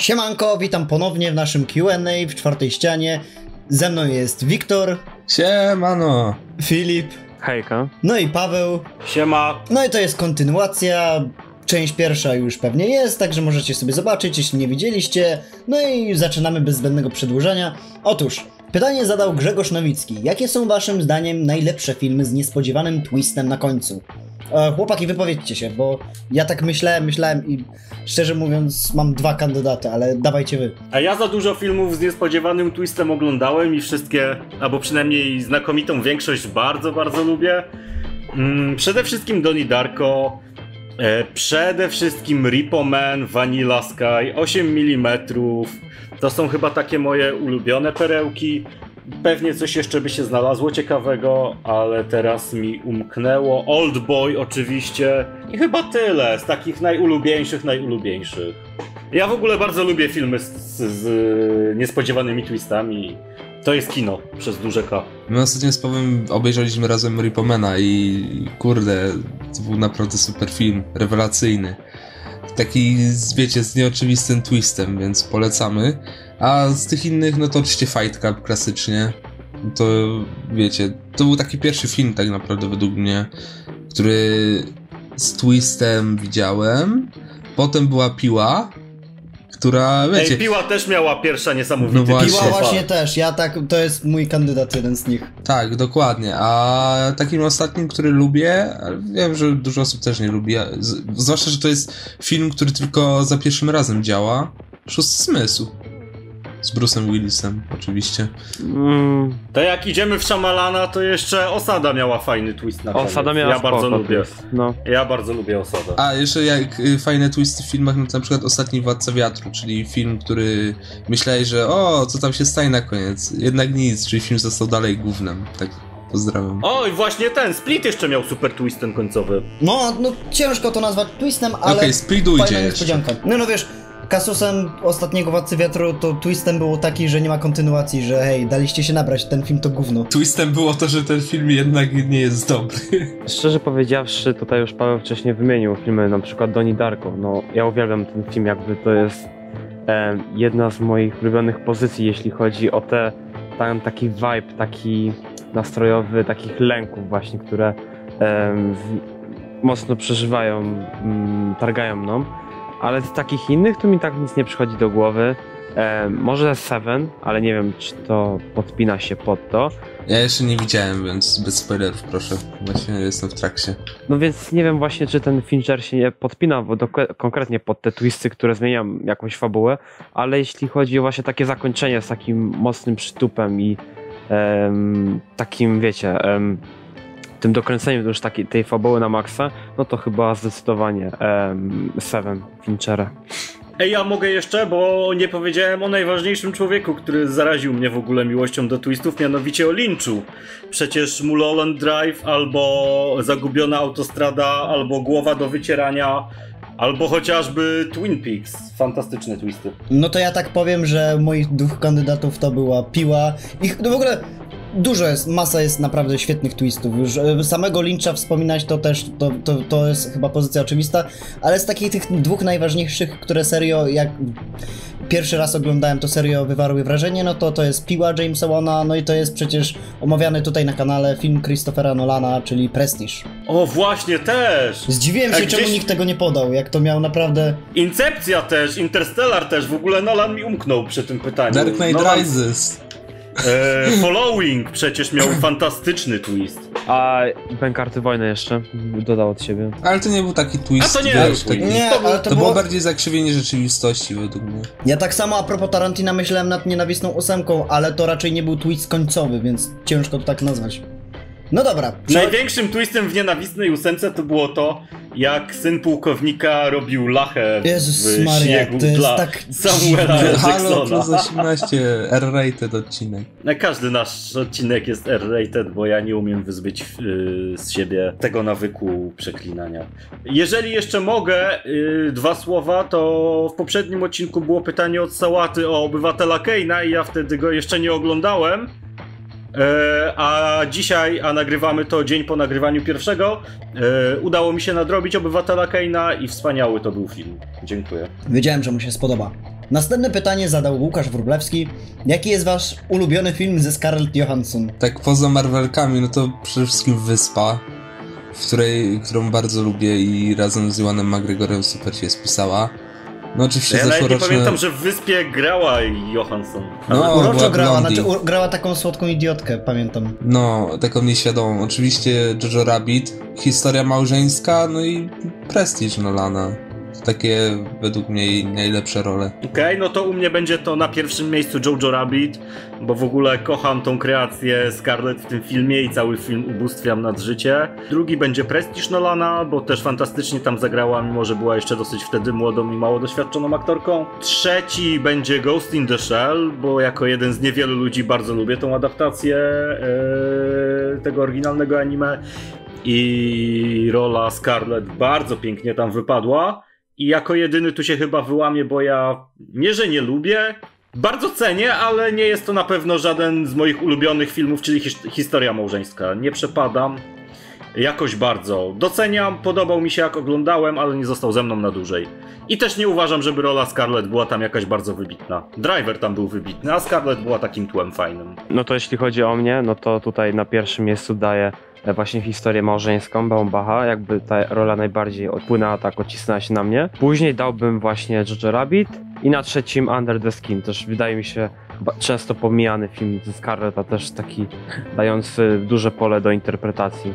Siemanko, witam ponownie w naszym Q&A w czwartej ścianie. Ze mną jest Wiktor, Siemano! Filip, Hejka. no i Paweł. Siema. No i to jest kontynuacja. Część pierwsza już pewnie jest, także możecie sobie zobaczyć, jeśli nie widzieliście. No i zaczynamy bez zbędnego przedłużania. Otóż, pytanie zadał Grzegorz Nowicki. Jakie są waszym zdaniem najlepsze filmy z niespodziewanym twistem na końcu? E, chłopaki, wypowiedzcie się, bo ja tak myślałem, myślałem i szczerze mówiąc mam dwa kandydaty, ale dawajcie wy. A ja za dużo filmów z niespodziewanym twistem oglądałem i wszystkie, albo przynajmniej znakomitą większość bardzo, bardzo lubię. Mm, przede wszystkim Donnie Darko, e, przede wszystkim Repo Man, Vanilla Sky, 8 mm. To są chyba takie moje ulubione perełki. Pewnie coś jeszcze by się znalazło ciekawego, ale teraz mi umknęło. Old Boy oczywiście. I chyba tyle z takich najulubieńszych, najulubieńszych. Ja w ogóle bardzo lubię filmy z, z, z niespodziewanymi twistami. To jest kino przez duże K. My ostatnio z Pawłem obejrzeliśmy razem Ripomena i kurde, to był naprawdę super film, rewelacyjny. Taki, wiecie, z nieoczywistym twistem, więc polecamy. A z tych innych, no to oczywiście Fight Club klasycznie. To, wiecie, to był taki pierwszy film tak naprawdę według mnie, który z twistem widziałem. Potem była Piła, która, wiecie... Ej, Piła też miała pierwsza niesamowity No właśnie. Piła właśnie też, ja tak, to jest mój kandydat, jeden z nich. Tak, dokładnie. A takim ostatnim, który lubię, ale wiem, że dużo osób też nie lubi, zwłaszcza, że to jest film, który tylko za pierwszym razem działa. Szósty zmysł. Z Bruce'em Willisem, oczywiście. Mm, To jak idziemy w Szamalana, to jeszcze Osada miała fajny twist na koniec. Osada miała Ja bardzo spoko lubię. twist, No. Ja bardzo lubię Osadę. A, jeszcze jak y, fajne twisty w filmach, na przykład Ostatni Władca Wiatru, czyli film, który myślałeś, że o, co tam się stanie na koniec. Jednak nic, czyli film został dalej głównym. Tak, pozdrawiam. Oj, właśnie ten, Split jeszcze miał super twist ten końcowy. No, no ciężko to nazwać twistem, ale Okej, speedujcie fajna jeszcze. niespodzianka. No, no wiesz, kasusem ostatniego Władcy Wiatru to twistem było taki, że nie ma kontynuacji, że hej, daliście się nabrać, ten film to gówno. Twistem było to, że ten film jednak nie jest dobry. Szczerze powiedziawszy, tutaj już Paweł wcześniej wymienił filmy, na przykład Donnie Darko. No, ja uwielbiam ten film, jakby to jest e, jedna z moich ulubionych pozycji, jeśli chodzi o te, ten taki vibe, taki nastrojowy, takich lęków właśnie, które e, w, mocno przeżywają, mm, targają mną. Ale z takich innych to mi tak nic nie przychodzi do głowy. E, może Seven, ale nie wiem, czy to podpina się pod to. Ja jeszcze nie widziałem, więc bez spoilerów proszę. Właśnie jestem w trakcie. No więc nie wiem właśnie, czy ten Fincher się nie podpina bo do, konkretnie pod te twisty, które zmieniają jakąś fabułę, ale jeśli chodzi o właśnie takie zakończenie z takim mocnym przytupem i em, takim, wiecie, em, tym dokręceniem już takiej, tej fabuły na maksa, no to chyba zdecydowanie em, Seven Finchera. Ej, ja mogę jeszcze, bo nie powiedziałem o najważniejszym człowieku, który zaraził mnie w ogóle miłością do twistów, mianowicie o Lynchu. Przecież Mulholland Drive, albo Zagubiona Autostrada, albo Głowa do wycierania, albo chociażby Twin Peaks. Fantastyczne twisty. No to ja tak powiem, że moich dwóch kandydatów to była Piła. Ich, no w ogóle dużo jest, masa jest naprawdę świetnych twistów. Już e, samego Lyncha wspominać to też, to, to, to jest chyba pozycja oczywista, ale z takich tych dwóch najważniejszych, które serio, jak pierwszy raz oglądałem, to serio wywarły wrażenie, no to to jest Piła Jamesa Wana, no i to jest przecież omawiany tutaj na kanale film Christophera Nolana, czyli Prestige. O, właśnie, też! Zdziwiłem się, czemu gdzieś- nikt tego nie podał, jak to miał naprawdę... Incepcja też, Interstellar też, w ogóle Nolan mi umknął przy tym pytaniu. Dark Knight Nolan, Rises. E, following przecież miał fantastyczny twist. A Bękarty Wojny jeszcze dodał od siebie. Ale to nie był taki twist, A to nie wiesz, był taki... Nie, To był- to, To było było... bardziej zakrzywienie rzeczywistości według mnie. Ja tak samo a propos Tarantina myślałem nad nienawistną ósemką, ale to raczej nie był twist końcowy, więc ciężko to tak nazwać. No dobra. Największym twistem w nienawistnej ósemce to było to, jak syn pułkownika robił lachę Jezus w Maria, śniegu to jest dla tak Samuela dziwne. Halo, plus Jacksona. 18, R-rated odcinek. Każdy nasz odcinek jest R-rated, bo ja nie umiem wyzbyć yy, z siebie tego nawyku przeklinania. Jeżeli jeszcze mogę, yy, dwa słowa, to w poprzednim odcinku było pytanie od Sałaty o obywatela Keina i ja wtedy go jeszcze nie oglądałem. E, a dzisiaj, a nagrywamy to dzień po nagrywaniu pierwszego, e, udało mi się nadrobić obywatela Keina i wspaniały to był film. Dziękuję. Wiedziałem, że mu się spodoba. Następne pytanie zadał Łukasz Wróblewski. Jaki jest wasz ulubiony film ze Scarlett Johansson? Tak poza Marvelkami, no to przede wszystkim Wyspa, w której, którą bardzo lubię i razem z Joanem McGregorem super się spisała. No oczywiście Ja nawet nie zeszłoroczne... pamiętam, że w Wyspie grała Johansson. No, Uroczo grała, znaczy u, grała taką słodką idiotkę, pamiętam. No, taką nieświadomą. Oczywiście Jojo Rabbit, historia małżeńska, no i Prestige Nolana. Takie według mnie najlepsze role. Okej, no to u mnie będzie to na pierwszym miejscu Jojo Rabbit, bo w ogóle kocham tą kreację Scarlett w tym filmie i cały film ubóstwiam nad życie. Drugi będzie Prestige Nolana, bo też fantastycznie tam zagrała, mimo że była jeszcze dosyć wtedy młodą i mało doświadczoną aktorką. Trzeci będzie Ghost in the Shell, bo jako jeden z niewielu ludzi bardzo lubię tą adaptację e, tego oryginalnego anime. I rola Scarlett bardzo pięknie tam wypadła. I jako jedyny tu się chyba wyłamie, bo ja nie, że nie lubię, bardzo cenię, ale nie jest to na pewno żaden z moich ulubionych filmów, czyli his historia małżeńska. Nie przepadam jakoś bardzo. Doceniam, podobał mi się jak oglądałem, ale nie został ze mną na dłużej. I też nie uważam, żeby rola Scarlett była tam jakaś bardzo wybitna. Driver tam był wybitny, a Scarlett była takim tłem fajnym. No to jeśli chodzi o mnie, no to tutaj na pierwszym miejscu daję właśnie historię małżeńską Baumbacha, jakby ta rola najbardziej odpłynęła, tak odcisnęła się na mnie. Później dałbym właśnie Jojo Rabbit i na trzecim Under the Skin, też wydaje mi się często pomijany film ze Scarlett, a też taki dający duże pole do interpretacji.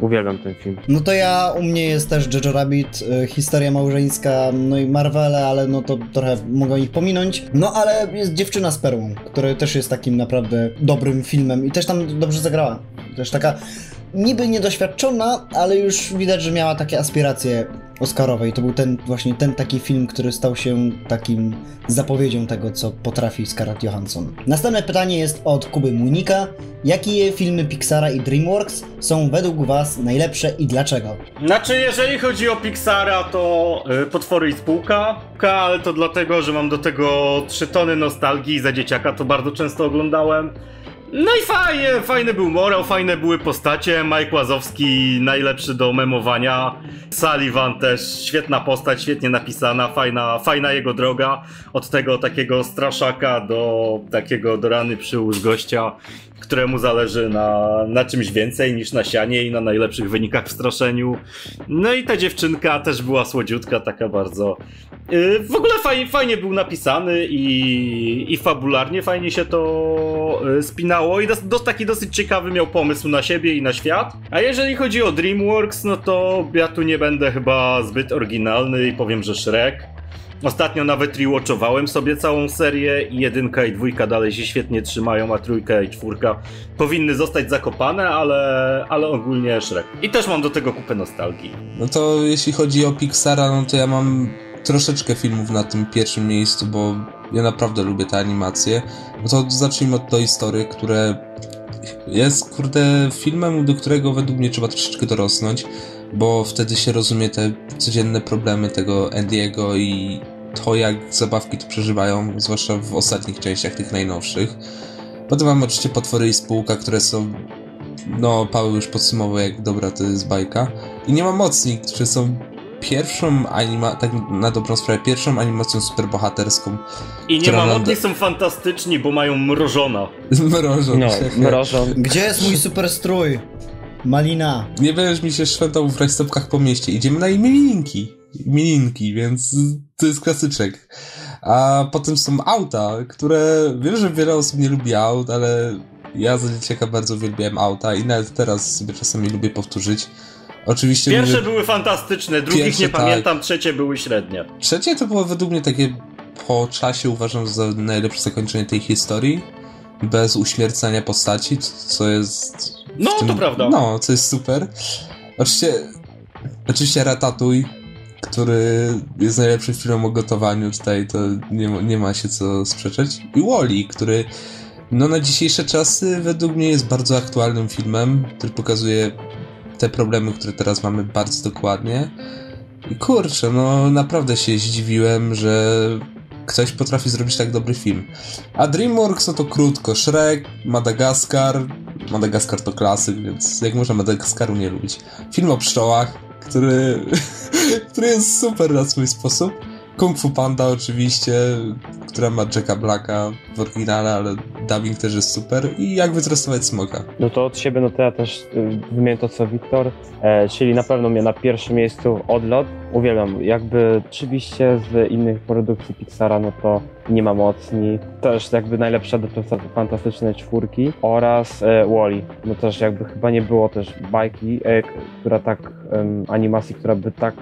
Uwielbiam ten film. No to ja, u mnie jest też Jojo Rabbit, y, historia małżeńska, no i Marvele, ale no to trochę mogę ich pominąć. No ale jest Dziewczyna z Perłą, który też jest takim naprawdę dobrym filmem i też tam dobrze zagrała. Też taka niby niedoświadczona, ale już widać, że miała takie aspiracje Oscarowe i to był ten właśnie ten taki film, który stał się takim zapowiedzią tego, co potrafi Scarlett Johansson. Następne pytanie jest od Kuby Munika. Jakie filmy Pixara i DreamWorks są według Was najlepsze i dlaczego? Znaczy, jeżeli chodzi o Pixara, to y, Potwory i Spółka, ale to dlatego, że mam do tego 3 tony nostalgii za dzieciaka, to bardzo często oglądałem. No i fajnie, fajny był morał, fajne były postacie, Mike Łazowski najlepszy do memowania, Sullivan też świetna postać, świetnie napisana, fajna, fajna jego droga, od tego takiego straszaka do takiego do rany przyłóż gościa, któremu zależy na, na czymś więcej niż na sianie i na najlepszych wynikach w straszeniu. No i ta dziewczynka też była słodziutka, taka bardzo. Yy, w ogóle fajnie, fajnie był napisany i, i fabularnie fajnie się to yy, spinało i dos, taki dosyć ciekawy miał pomysł na siebie i na świat. A jeżeli chodzi o DreamWorks, no to ja tu nie będę chyba zbyt oryginalny i powiem, że Shrek. Ostatnio nawet rewatchowałem sobie całą serię i jedynka i dwójka dalej się świetnie trzymają, a trójka i czwórka powinny zostać zakopane, ale, ale ogólnie Shrek. I też mam do tego kupę nostalgii. No to jeśli chodzi o Pixara, no to ja mam troszeczkę filmów na tym pierwszym miejscu, bo ja naprawdę lubię te animacje. No to zacznijmy od Toy Story, które jest, kurde, filmem, do którego według mnie trzeba troszeczkę dorosnąć, bo wtedy się rozumie te codzienne problemy tego Andy'ego i to, jak zabawki to przeżywają, zwłaszcza w ostatnich częściach, tych najnowszych. Potem mam oczywiście Potwory i Spółka, które są no, Paweł już podsumował, jak dobra to jest bajka. I nie ma mocni, którzy są pierwszą anima, tak na dobrą sprawę, pierwszą animacją superbohaterską. I nie ma da- są fantastyczni, bo mają mrożona. Z mrożą. No, mrożą. Gdzie jest mój super strój? Malina. Nie będziesz mi się szwendał w rajstopkach po mieście. Idziemy na imieninki. Imieninki, więc to jest klasyczek. A potem są auta, które wiem, że wiele osób nie lubi aut, ale ja za dzieciaka bardzo uwielbiałem auta i nawet teraz sobie czasami lubię powtórzyć. Oczywiście Pierwsze mówię, były fantastyczne, drugich Pierwsze, nie tak. pamiętam, trzecie były średnie. trzecie to było według mnie takie po czasie uważam za najlepsze zakończenie tej historii. Bez uśmiercania postaci, co jest No, tym- to prawda. No, co jest super. Oczywiście, oczywiście Ratatouille, który jest najlepszym filmem o gotowaniu, tutaj to nie, ma- nie ma się co sprzeczać. I Wally, który no na dzisiejsze czasy według mnie jest bardzo aktualnym filmem, który pokazuje te problemy, które teraz mamy bardzo dokładnie. I kurczę, no naprawdę się zdziwiłem, że ktoś potrafi zrobić tak dobry film. A DreamWorks no to krótko, Shrek, Madagaskar, Madagaskar to klasyk, więc jak można Madagaskaru nie lubić. Film o pszczołach, który, który jest super na swój sposób. Kung Fu Panda oczywiście, która ma Jacka Blacka w oryginale, ale dubbing też jest super. I jak wytrestować smoka. No to od siebie, no to ja też y, wymienię to co Wiktor, e, czyli na pewno mnie na pierwszym miejscu odlot. Uwielbiam, jakby oczywiście z innych produkcji Pixara, no to nie ma mocni. Też jakby najlepsza adaptacja fantastycznej czwórki oraz e, Wally. No też jakby chyba nie było też bajki, e, która tak, animacji, która by tak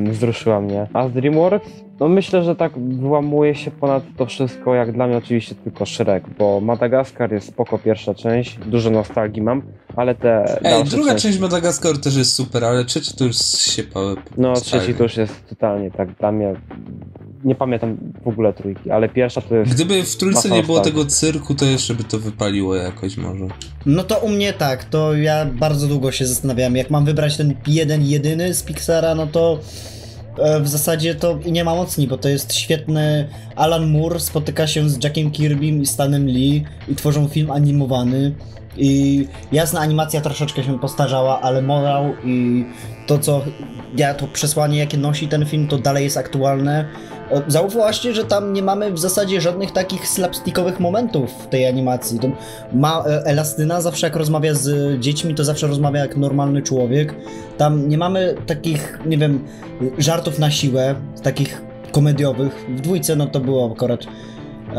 wzruszyła mnie. A z DreamWorks? No myślę, że tak wyłamuje się ponad to wszystko, jak dla mnie oczywiście tylko Shrek, bo Madagaskar jest spoko pierwsza część, dużo nostalgii mam, ale te Ej, druga części- część Madagaskaru też jest super, ale trzecia to już się pa- No trzeci to już jest totalnie tak dla mnie, nie pamiętam w ogóle trójki, ale pierwsza to jest... Gdyby w trójce nie było tego cyrku, to jeszcze by to wypaliło jakoś może. No to u mnie tak, to ja bardzo długo się zastanawiałem, jak mam wybrać ten jeden, jedyny z Pixara, no to w zasadzie to nie ma mocni, bo to jest świetny Alan Moore, spotyka się z Jackiem Kirbym i Stanem Lee i tworzą film animowany i jasna animacja troszeczkę się postarzała, ale morał i to co, ja to przesłanie jakie nosi ten film, to dalej jest aktualne. E, Zauważyłaście, że tam nie mamy w zasadzie żadnych takich slapstickowych momentów w tej animacji. To ma e, Elastyna zawsze jak rozmawia z dziećmi, to zawsze rozmawia jak normalny człowiek. Tam nie mamy takich, nie wiem, żartów na siłę, takich komediowych. W dwójce no to było akurat.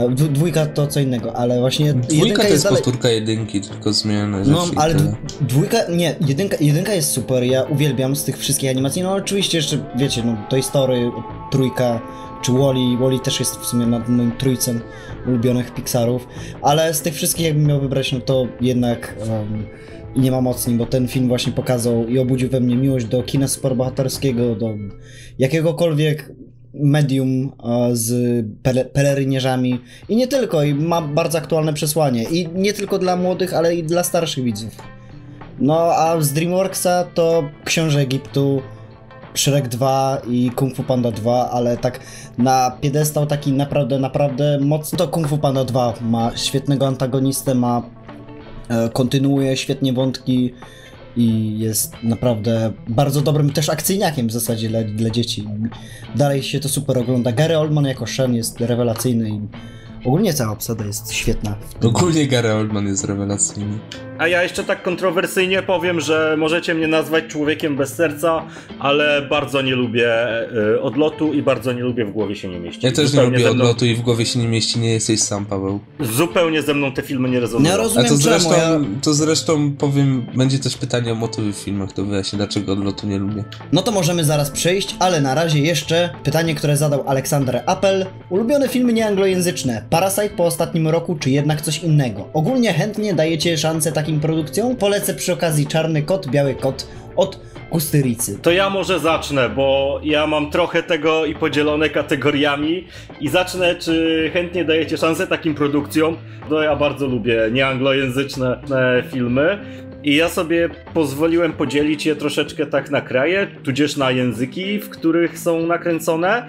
Dwójka to co innego, ale właśnie Dwójka to jest dalej... powtórka jedynki, tylko zmienione No, ale dwójka, nie, jedynka, jedynka jest super, ja uwielbiam z tych wszystkich animacji, no oczywiście jeszcze, wiecie, no Toy Story, trójka, czy Wally, Wally też jest w sumie nad moim trójcem ulubionych Pixarów, ale z tych wszystkich jakbym miał wybrać, no to jednak um, i nie ma mocni, bo ten film właśnie pokazał i obudził we mnie miłość do kina superbohaterskiego, do jakiegokolwiek medium e, z pele, pelerynierzami. I nie tylko, i ma bardzo aktualne przesłanie. I nie tylko dla młodych, ale i dla starszych widzów. No a z DreamWorksa to Książę Egiptu, Shrek 2 i Kung Fu Panda 2, ale tak na piedestał taki naprawdę, naprawdę mocny to Kung Fu Panda 2 ma świetnego antagonistę, ma e, kontynuuje świetnie wątki i jest naprawdę bardzo dobrym też akcyjniakiem w zasadzie dla, dla dzieci. Dalej się to super ogląda. Gary Oldman jako Shen jest rewelacyjny i ogólnie cała obsada jest świetna. Ogólnie Gary Oldman jest rewelacyjny. A ja jeszcze tak kontrowersyjnie powiem, że możecie mnie nazwać człowiekiem bez serca, ale bardzo nie lubię y, odlotu i bardzo nie lubię w głowie się nie mieści. Ja też nie Zupełnie lubię ze mną- odlotu i w głowie się nie mieści, nie jesteś sam, Paweł. Zupełnie ze mną te filmy nie rezonują. Nie A rozumiem to czemu, zresztą, ja... to zresztą powiem, będzie też pytanie o motywy w filmach, to wyjaśnię, dlaczego odlotu nie lubię. No to możemy zaraz przejść, ale na razie jeszcze pytanie, które zadał Aleksander Appel. Ulubione filmy nieanglojęzyczne. Parasite po ostatnim roku, czy jednak coś innego? Ogólnie chętnie dajecie szansę takim produkcjom? Polecę przy okazji Czarny Kot, Biały Kot od Kustyricy. To ja może zacznę, bo ja mam trochę tego i podzielone kategoriami i zacznę, czy chętnie dajecie szansę takim produkcjom. No ja bardzo lubię nieanglojęzyczne e, filmy. I ja sobie pozwoliłem podzielić je troszeczkę tak na kraje, tudzież na języki, w których są nakręcone.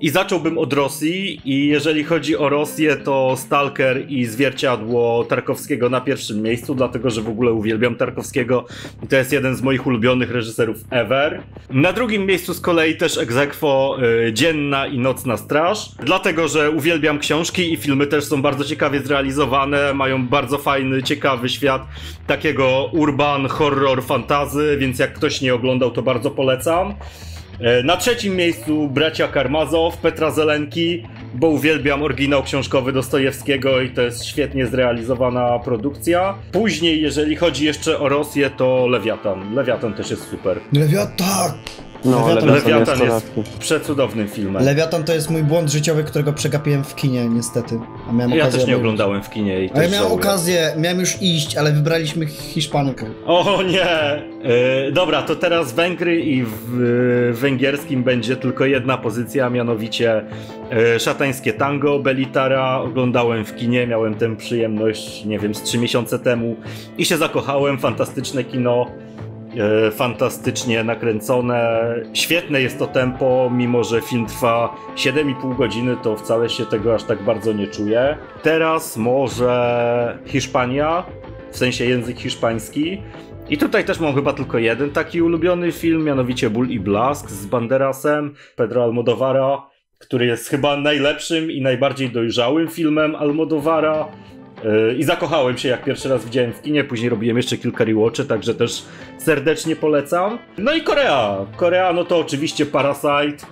I zacząłbym od Rosji i jeżeli chodzi o Rosję, to Stalker i Zwierciadło Tarkowskiego na pierwszym miejscu, dlatego że w ogóle uwielbiam Tarkowskiego i to jest jeden z moich ulubionych reżyserów ever. Na drugim miejscu z kolei też egzekwo y, Dzienna i Nocna Straż, dlatego że uwielbiam książki i filmy też są bardzo ciekawie zrealizowane, mają bardzo fajny, ciekawy świat takiego urban horror fantazy, więc jak ktoś nie oglądał, to bardzo polecam. E, Na trzecim miejscu bracia Karmazow, Petra Zelenki, bo uwielbiam oryginał książkowy Dostojewskiego i to jest świetnie zrealizowana produkcja. Później, jeżeli chodzi jeszcze o Rosję, to Lewiatan. Lewiatan też jest super. Lewiatan! No, Lewiatan- Lewiatan, jest jest przecudownym filmem. Lewiatan to jest mój błąd życiowy, którego przegapiłem w kinie niestety. A miałem Ja też nie oglądałem w kinie i A ja miałem żałuję. okazję, miałem już iść, ale wybraliśmy Hiszpankę. O nie! E, dobra, to teraz Węgry i w w węgierskim będzie tylko jedna pozycja, a mianowicie e, szatańskie tango Belitara. Oglądałem w kinie, miałem tę przyjemność, nie wiem, z trzy miesiące temu i się zakochałem. Fantastyczne kino. E, fantastycznie nakręcone. Świetne jest to tempo, mimo że film trwa 7,5 godziny, to wcale się tego aż tak bardzo nie czuję. Teraz może Hiszpania, w sensie język hiszpański. I tutaj też mam chyba tylko jeden taki ulubiony film, mianowicie Ból i Blask z Banderasem, Pedro Almodovara, który jest chyba najlepszym i najbardziej dojrzałym filmem Almodovara. Yy, I zakochałem się, jak pierwszy raz widziałem w kinie, później robiłem jeszcze kilka rewatchy, także też serdecznie polecam. No i Korea. Korea, no to oczywiście Parasite,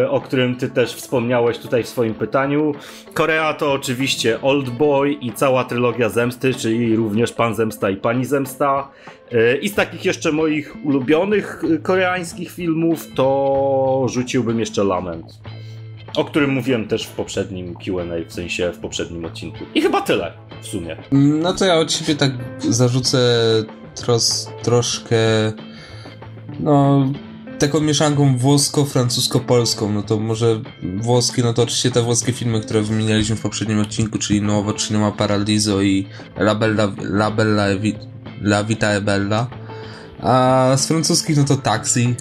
yy, o którym ty też wspomniałeś tutaj w swoim pytaniu. Korea to oczywiście Old Boy i cała trylogia Zemsty, czyli również Pan Zemsta i Pani Zemsta. Yy, I z takich jeszcze moich ulubionych koreańskich filmów to rzuciłbym jeszcze Lament o którym mówiłem też w poprzednim QA, w sensie w poprzednim odcinku. I chyba tyle w sumie. No to ja od siebie tak zarzucę tros, troszkę. No. Taką mieszanką włosko-francusko-polską, no to może włoskie, no to oczywiście te włoskie filmy, które wymienialiśmy w poprzednim odcinku, czyli Nuovo Cinema Paradiso i La Bella, La, Bella, La Vita e Bella. A z francuskich, no to Taxi,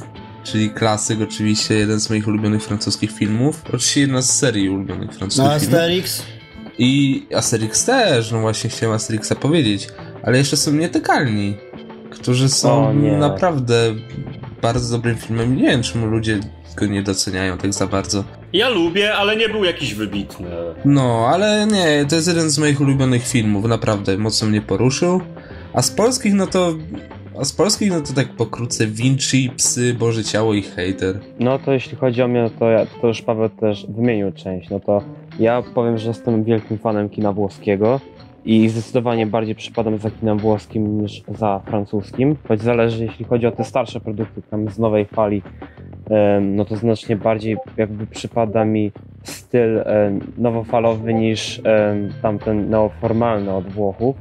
czyli klasyk, oczywiście jeden z moich ulubionych francuskich filmów. Oczywiście jedna z serii ulubionych francuskich No, filmów. Asterix? I Asterix też, no właśnie chciałem Asterixa powiedzieć. Ale jeszcze są Nietykalni, którzy są nie. naprawdę bardzo dobrym filmem. Nie wiem, czemu ludzie go nie doceniają tak za bardzo. Ja lubię, ale nie był jakiś wybitny. No, ale nie, to jest jeden z moich ulubionych filmów, naprawdę mocno mnie poruszył. A z polskich, no to... A z polskich, no to tak pokrótce Vinci, Psy, Boże Ciało i Hater. No to jeśli chodzi o mnie, no to, ja, to już Paweł też wymienił część. No to ja powiem, że jestem wielkim fanem kina włoskiego i zdecydowanie bardziej przypadam za kinem włoskim niż za francuskim. Choć zależy, jeśli chodzi o te starsze produkty, tam z nowej fali, no to znacznie bardziej jakby przypada mi styl nowofalowy niż tamten neoformalny od Włochów.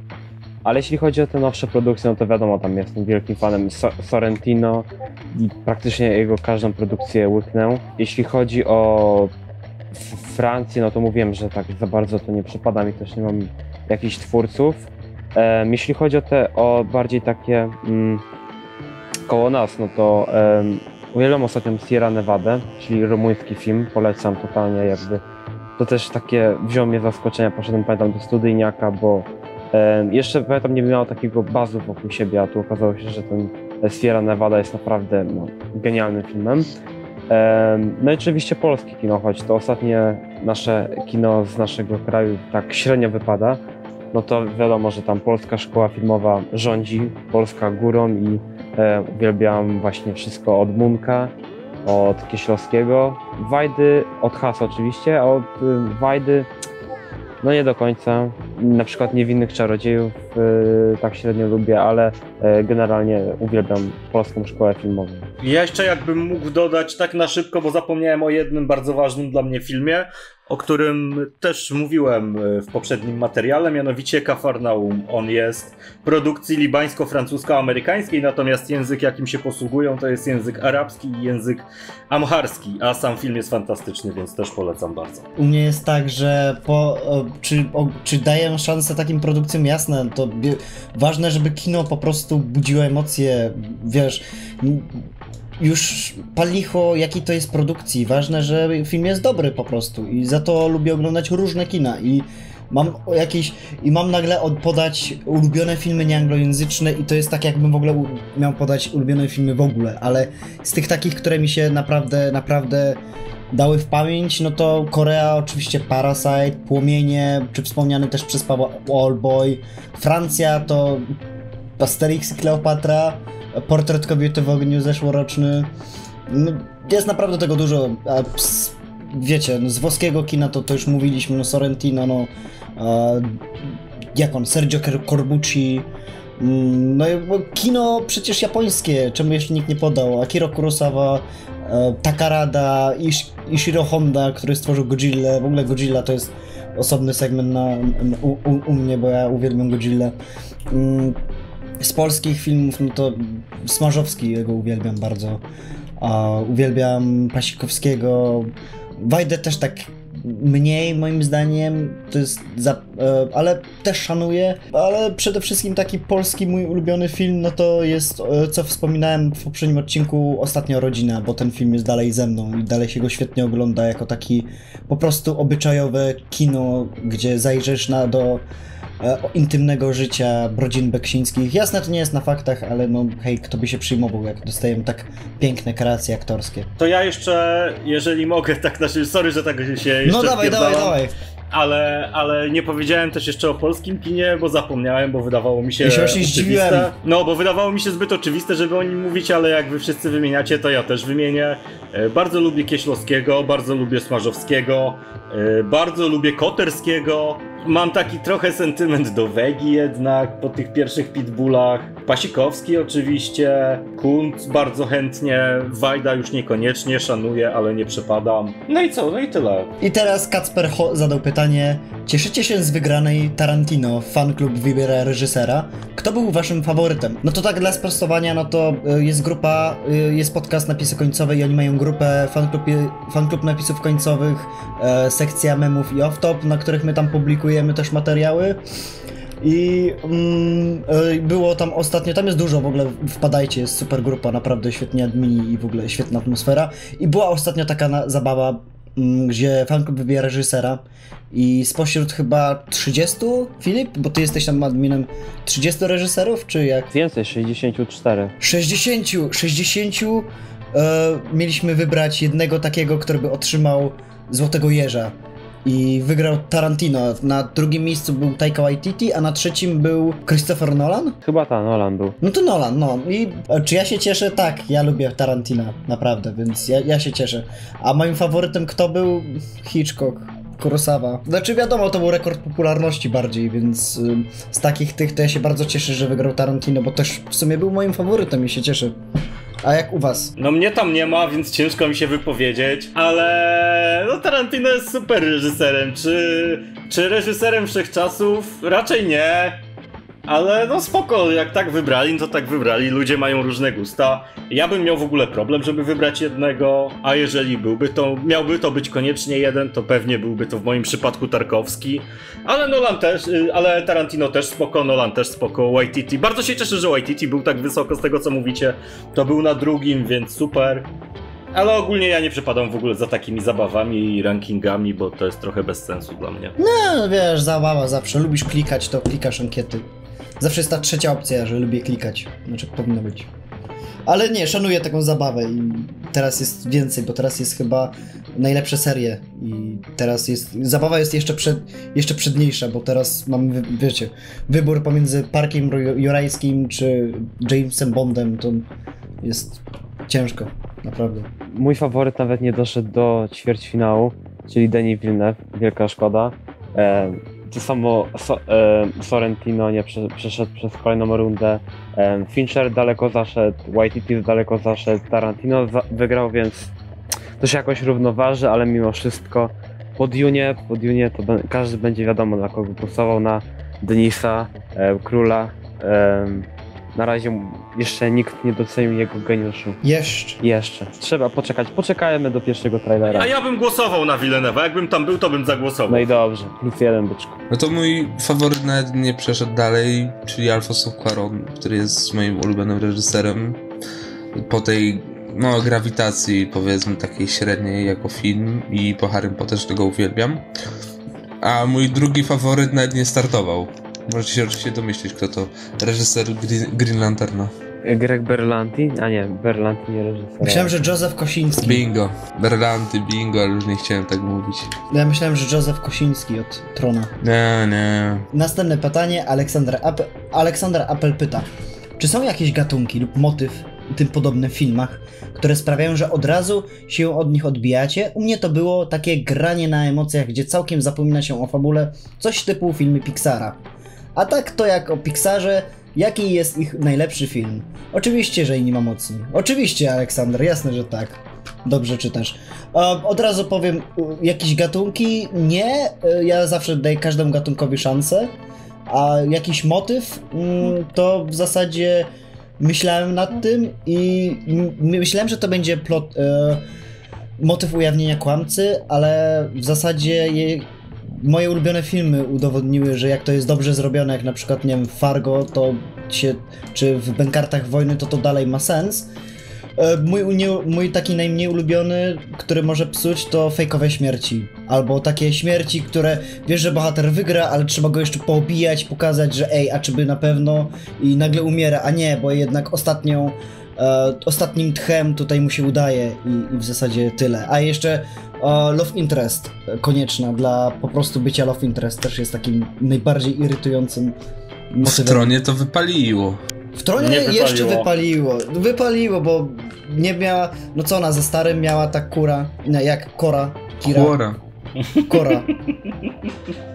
Ale jeśli chodzi o te nowsze produkcje, no to wiadomo, tam jestem wielkim fanem so Sorrentino i praktycznie jego każdą produkcję łyknę. Jeśli chodzi o Francję, no to mówiłem, że tak za bardzo to nie przypada mi, też nie mam jakichś twórców. Jeśli chodzi o te, o bardziej takie mm, koło nas, no to um, uwielbiam ostatnio Sierra Nevada, czyli rumuński film, polecam totalnie jakby. To też takie wziął mnie zaskoczenia, poszedłem pamiętam do studyjniaka, bo Jeszcze pamiętam, nie miał takiego bazu wokół siebie, a tu okazało się, że ten Sierra Nevada jest naprawdę no, genialnym filmem. Em, No i oczywiście polskie kino, choć to ostatnie nasze kino z naszego kraju tak średnio wypada, no to wiadomo, że tam polska szkoła filmowa rządzi, Polska górą i e, uwielbiam właśnie wszystko od Munka, od Kieślowskiego, Wajdy, od Hasa oczywiście, a od y, Wajdy no nie do końca. Na przykład Niewinnych Czarodziejów y, tak średnio lubię, ale y, generalnie uwielbiam polską szkołę filmową. Ja jeszcze jakbym mógł dodać tak na szybko, bo zapomniałem o jednym bardzo ważnym dla mnie filmie, o którym też mówiłem e, w poprzednim materiale, mianowicie Kafarnaum. On jest produkcji libańsko-francusko-amerykańskiej, natomiast język jakim się posługują to jest język arabski i język amharski, a sam film jest fantastyczny, więc też polecam bardzo. U mnie jest tak, że po, czy, czy daję szansę takim produkcjom, jasne, to ważne, żeby kino po prostu budziło emocje, wiesz, już palicho jaki to jest produkcji, ważne, że film jest dobry po prostu i za to lubię oglądać różne kina. I mam jakieś, i mam nagle od, podać ulubione filmy nieanglojęzyczne i to jest tak jakbym w ogóle miał podać ulubione filmy w ogóle, ale z tych takich, które mi się naprawdę, naprawdę dały w pamięć, no to Korea oczywiście Parasite, Płomienie, czy wspomniany też przez Pawła Allboy, Francja to Asterix i Kleopatra, Portret kobiety w ogniu zeszłoroczny. No, jest naprawdę tego dużo, a wiecie, no, z włoskiego kina to, to już mówiliśmy, no Sorrentino, no a, jak on, Sergio Cor- Corbucci, mm, no kino przecież japońskie, czemu jeszcze nikt nie podał, Akira Kurosawa, e, Takarada, Ish, Ishiro Honda, który stworzył Godzilla, w ogóle Godzilla to jest osobny segment na, u, u, u mnie, bo ja uwielbiam Godzilla. Z polskich filmów, no to Smarzowski, jego uwielbiam bardzo. A, uwielbiam Pasikowskiego. Wajdę też tak mniej moim zdaniem, to jest za, e, ale też szanuję, ale przede wszystkim taki polski mój ulubiony film, no to jest, e, co wspominałem w poprzednim odcinku, Ostatnia Rodzina, bo ten film jest dalej ze mną i dalej się go świetnie ogląda jako taki po prostu obyczajowe kino, gdzie zajrzysz na, do intymnego życia rodzin Beksińskich. Jasne, to nie jest na faktach, ale no hej, kto by się przyjmował, jak dostajemy tak piękne kreacje aktorskie. To ja jeszcze, jeżeli mogę, tak znaczy, sorry, że tak się jeszcze No dawaj, dawaj, dawaj. Ale, ale nie powiedziałem też jeszcze o polskim kinie, bo zapomniałem, bo wydawało mi się Ja się właśnie zdziwiłem. No, bo wydawało mi się zbyt oczywiste, żeby o nim mówić, ale jak wy wszyscy wymieniacie, to ja też wymienię. E, Bardzo lubię Kieślowskiego, bardzo lubię Smarzowskiego, e, bardzo lubię Koterskiego. Mam taki trochę sentyment do Wegi jednak po tych pierwszych pitbullach. Pasikowski oczywiście, Kunt bardzo chętnie, Wajda już niekoniecznie, szanuję, ale nie przepadam. No i co, no i tyle. I teraz Kacper Ho zadał pytanie. Cieszycie się z wygranej Tarantino? Fanklub wybiera reżysera. Kto był waszym faworytem? No to tak dla sprostowania, no to y, jest grupa, y, jest podcast Napisy Końcowe i oni mają grupę fanklub, fanklub Napisów Końcowych, e, sekcja memów i off-top, na których my tam publikujemy też materiały. I mm, y, było tam ostatnio, tam jest dużo w ogóle, wpadajcie, jest super grupa, naprawdę świetnie admini i w ogóle świetna atmosfera. I była ostatnio taka na, zabawa, mm, gdzie fanklub wybiera reżysera i spośród chyba 30, Filip, bo ty jesteś tam adminem, 30 reżyserów, czy jak? Więcej, 64. 60, 60 e, mieliśmy wybrać jednego takiego, który by otrzymał Złotego Jeża. I wygrał Tarantino. Na drugim miejscu był Taika Waititi, a na trzecim był Christopher Nolan? Chyba ta Nolan był. No to Nolan, no. I e, czy ja się cieszę? Tak, ja lubię Tarantina, naprawdę, więc ja, ja się cieszę. A moim faworytem kto był? Hitchcock. Kurosawa. Znaczy wiadomo, to był rekord popularności bardziej, więc y, z takich tych to ja się bardzo cieszę, że wygrał Tarantino, bo też w sumie był moim faworytem i się cieszę. A jak u was? No mnie tam nie ma, więc ciężko mi się wypowiedzieć, ale no Tarantino jest super reżyserem. Czy, czy reżyserem wszechczasów? Raczej nie. Ale no spoko, jak tak wybrali, no to tak wybrali. Ludzie mają różne gusta. Ja bym miał w ogóle problem, żeby wybrać jednego, a jeżeli byłby to, miałby to być koniecznie jeden, to pewnie byłby to w moim przypadku Tarkowski. Ale Nolan też, y, ale Tarantino też spoko, Nolan też spoko, Waititi. Bardzo się cieszę, że Waititi był tak wysoko z tego co mówicie. To był na drugim, więc super. Ale ogólnie ja nie przepadam w ogóle za takimi zabawami i rankingami, bo to jest trochę bez sensu dla mnie. No wiesz, zabawa zawsze. Lubisz klikać, to klikasz ankiety. Zawsze jest ta trzecia opcja, że lubię klikać. Znaczy powinno być. Ale nie, szanuję taką zabawę i teraz jest więcej, bo teraz jest chyba najlepsze serie i teraz jest, zabawa jest jeszcze, przed, jeszcze przedniejsza, bo teraz mamy, wy- wiecie, wybór pomiędzy Parkiem Jurajskim czy Jamesem Bondem, to jest ciężko, naprawdę. Mój faworyt nawet nie doszedł do ćwierćfinału, czyli Denis Villeneuve, wielka szkoda. E, to samo so, e, Sorrentino nie prze, przeszedł przez kolejną rundę. E, Fincher daleko zaszedł, Waititi daleko zaszedł, Tarantino za, wygrał, więc to się jakoś równoważy, ale mimo wszystko po Dune, po Dune to be, każdy będzie wiadomo na kogo głosował, na Denisa, e, Króla. Na razie jeszcze nikt nie docenił jego geniuszu. Jeszcze. Jeszcze. Trzeba poczekać. Poczekajmy do pierwszego trailera. A ja bym głosował na Villeneuve'a, jakbym tam był, to bym zagłosował. No i dobrze. Plus jeden byczku. No to mój faworyt nawet nie przeszedł dalej, czyli Alfonso Cuarón, który jest moim ulubionym reżyserem. Po tej no, grawitacji, powiedzmy, takiej średniej jako film i po Harrym Potterze go uwielbiam. A mój drugi faworyt nawet nie startował. Możecie się oczywiście domyślić, kto to reżyser Green, Green Lanterna. Greg Berlanti? A nie, Berlanti nie reżyser. Myślałem, że Józef Kosiński. Bingo. Berlanty, bingo, ale już nie chciałem tak mówić. Ja myślałem, że Józef Kosiński od Trona. Nie, nie. Następne pytanie, Aleksander, Ape, Aleksander Apple pyta. Czy są jakieś gatunki lub motyw w tym podobnych filmach, które sprawiają, że od razu się od nich odbijacie? U mnie to było takie granie na emocjach, gdzie całkiem zapomina się o fabule, coś typu filmy Pixara. A tak to jak o Pixarze, jaki jest ich najlepszy film? Oczywiście, że inni ma mocniej. Oczywiście, Aleksander, jasne, że tak. Dobrze czytasz. Od razu powiem, jakieś gatunki? Nie, e, ja zawsze daję każdemu gatunkowi szansę. A jakiś motyw? Mm, To w zasadzie myślałem nad tym i myślałem, że to będzie plot, e, motyw ujawnienia kłamcy, ale w zasadzie moje ulubione filmy udowodniły, że jak to jest dobrze zrobione, jak na przykład, nie wiem, Fargo, to się, czy w Bękartach Wojny, to to dalej ma sens. E, Mój, mój taki najmniej ulubiony, który może psuć, to fejkowe śmierci. Albo takie śmierci, które wiesz, że bohater wygra, ale trzeba go jeszcze poobijać, pokazać, że ej, a czy by na pewno i nagle umiera, a nie, bo jednak ostatnią, e, ostatnim tchem tutaj mu się udaje i, i w zasadzie tyle. A jeszcze Love Interest konieczna dla po prostu bycia Love Interest też jest takim najbardziej irytującym W motywem. tronie to wypaliło. W tronie Nie jeszcze wypaliło. wypaliło. Wypaliło, bo nie miała. No co ona ze starym miała ta kura. Jak Kora. Kira. Kłora. Kora.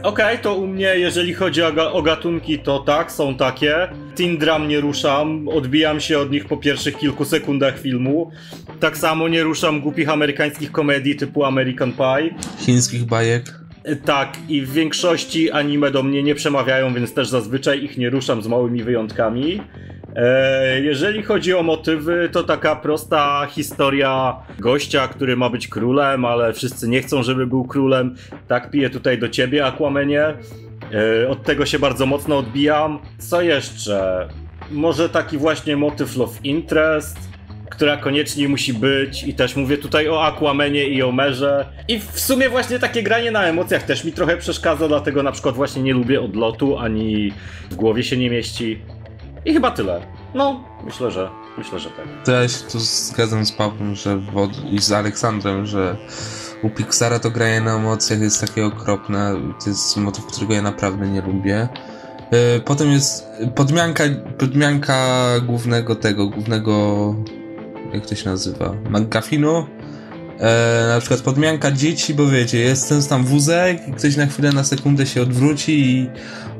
Okej, to u mnie, jeżeli chodzi o, ga- o gatunki, to tak, są takie. Teen dram nie ruszam, odbijam się od nich po pierwszych kilku sekundach filmu. Tak samo nie ruszam głupich amerykańskich komedii typu American Pie. Chińskich bajek. E, Tak, i w większości anime do mnie nie przemawiają, więc też zazwyczaj ich nie ruszam z małymi wyjątkami. E, jeżeli chodzi o motywy, to taka prosta historia gościa, który ma być królem, ale wszyscy nie chcą, żeby był królem. Tak piję tutaj do ciebie, Aquamenie. E, od tego się bardzo mocno odbijam. Co jeszcze? Może taki właśnie motyw love interest, która koniecznie musi być i też mówię tutaj o Aquamenie i o Merze. I w sumie właśnie takie granie na emocjach też mi trochę przeszkadza, dlatego na przykład właśnie nie lubię odlotu, ani w głowie się nie mieści. I chyba tyle. No, myślę, że myślę, że tak. To ja się tu zgadzam z Pawłem, że i z Aleksandrem, że u Pixara to granie na emocjach jest takie okropne. To jest motyw, którego ja naprawdę nie lubię. Yy, Potem jest podmianka, podmianka głównego tego, głównego, jak to się nazywa, McGuffinu. E, na przykład podmianka dzieci, bo wiecie, jest ten tam wózek i ktoś na chwilę, na sekundę się odwróci i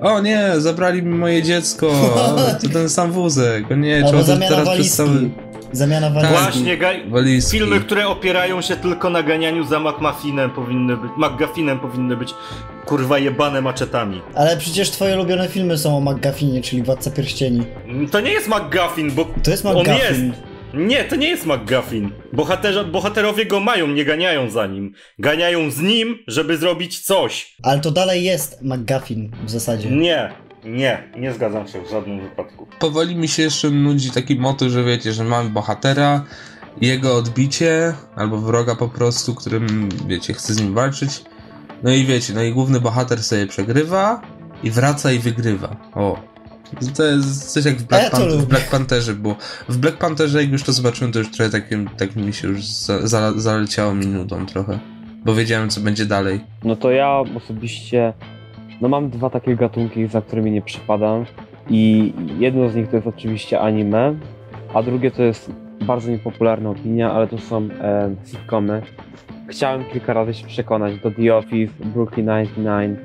o nie, zabrali mi moje dziecko, o, to ten sam wózek, o nie, trzeba to zamiana teraz walizki. przedstawić. Zamiana Tak. walizki. Właśnie, ga- Walizki. filmy, które opierają się tylko na ganianiu za McMuffinem powinny być, McGuffinem powinny być kurwa jebane maczetami. Ale przecież twoje ulubione filmy są o McGuffinie, czyli Władca Pierścieni. To nie jest McGuffin, bo To jest on McGuffin. jest. Nie, to nie jest McGuffin. Bohaterze, bohaterowie go mają, nie ganiają za nim. Ganiają z nim, żeby zrobić coś. Ale to dalej jest McGuffin w zasadzie. Nie, nie, nie zgadzam się w żadnym wypadku. powoli mi się jeszcze nudzi taki motyw, że wiecie, że mamy bohatera, jego odbicie, albo wroga po prostu, którym, wiecie, chce z nim walczyć. No i wiecie, no i główny bohater sobie przegrywa i wraca i wygrywa. O. To jest coś jak w Black, ja to Pan- w. Black Pantherze było. W Black Pantherze, jak już to zobaczyłem, to już trochę takim, tak mi się już za, za, zaleciało mi nudą trochę. Bo wiedziałem, co będzie dalej. No to ja osobiście, no mam dwa takie gatunki, za którymi nie przypadam i jedno z nich to jest oczywiście anime, a drugie to jest bardzo niepopularna opinia, ale to są e, sitcomy. Chciałem kilka razy się przekonać do The Office, Brooklyn Nine-Nine,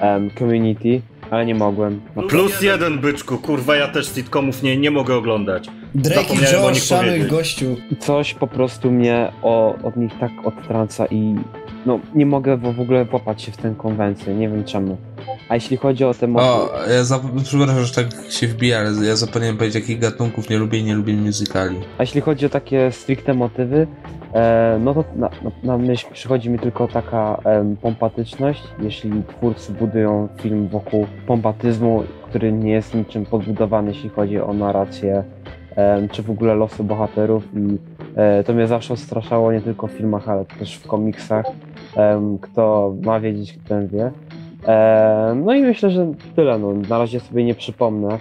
em, Community, ale nie mogłem. No, Plus jeden, byczku, kurwa, ja też sitcomów nie, nie mogę oglądać. Drake i nich szanuj gościu. coś po prostu mnie o, od nich tak odtrąca i no nie mogę w, w ogóle popać się w tę konwencję, nie wiem czemu. A jeśli chodzi o te motywy... O, ja zap- przepraszam, że tak się wbija, ale ja zapomniałem powiedzieć, jakich gatunków nie lubię i nie lubię musicali. A jeśli chodzi o takie stricte motywy, e, no to na, na, na myśl przychodzi mi tylko taka em, pompatyczność. Jeśli twórcy budują film wokół pompatyzmu, który nie jest niczym podbudowany, jeśli chodzi o narrację, czy w ogóle losy bohaterów i e, to mnie zawsze odstraszało nie tylko w filmach, ale też w komiksach. Kto ma wiedzieć, ten wie. Em, no i myślę, że tyle. No. Na razie sobie nie przypomnę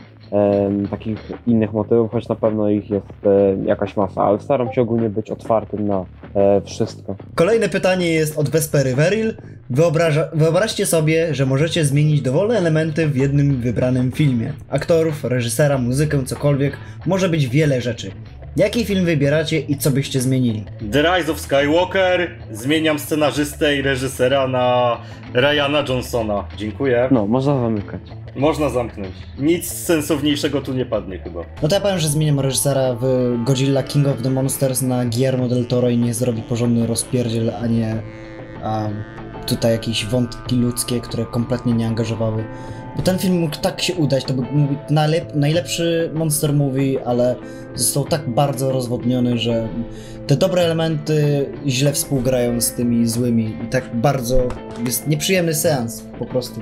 takich innych motywów, choć na pewno ich jest e, jakaś masa, ale staram się ogólnie być otwartym na e, wszystko. Kolejne pytanie jest od Vespery Veril. Wyobraża, wyobraźcie sobie, że możecie zmienić dowolne elementy w jednym wybranym filmie. Aktorów, reżysera, muzykę, cokolwiek. Może być wiele rzeczy. Jaki film wybieracie i co byście zmienili? The Rise of Skywalker, zmieniam scenarzystę i reżysera na Ryana Johnsona. Dziękuję. No, można zamykać. Można zamknąć. Nic sensowniejszego tu nie padnie chyba. No to ja powiem, że zmieniam reżysera w Godzilla King of the Monsters na Guillermo del Toro i nie zrobi porządny rozpierdziel, a nie a, tutaj jakieś wątki ludzkie, które kompletnie nie angażowały. Bo ten film mógł tak się udać, to był najlep najlepszy monster movie, ale został tak bardzo rozwodniony, że te dobre elementy źle współgrają z tymi złymi i tak bardzo jest nieprzyjemny seans po prostu.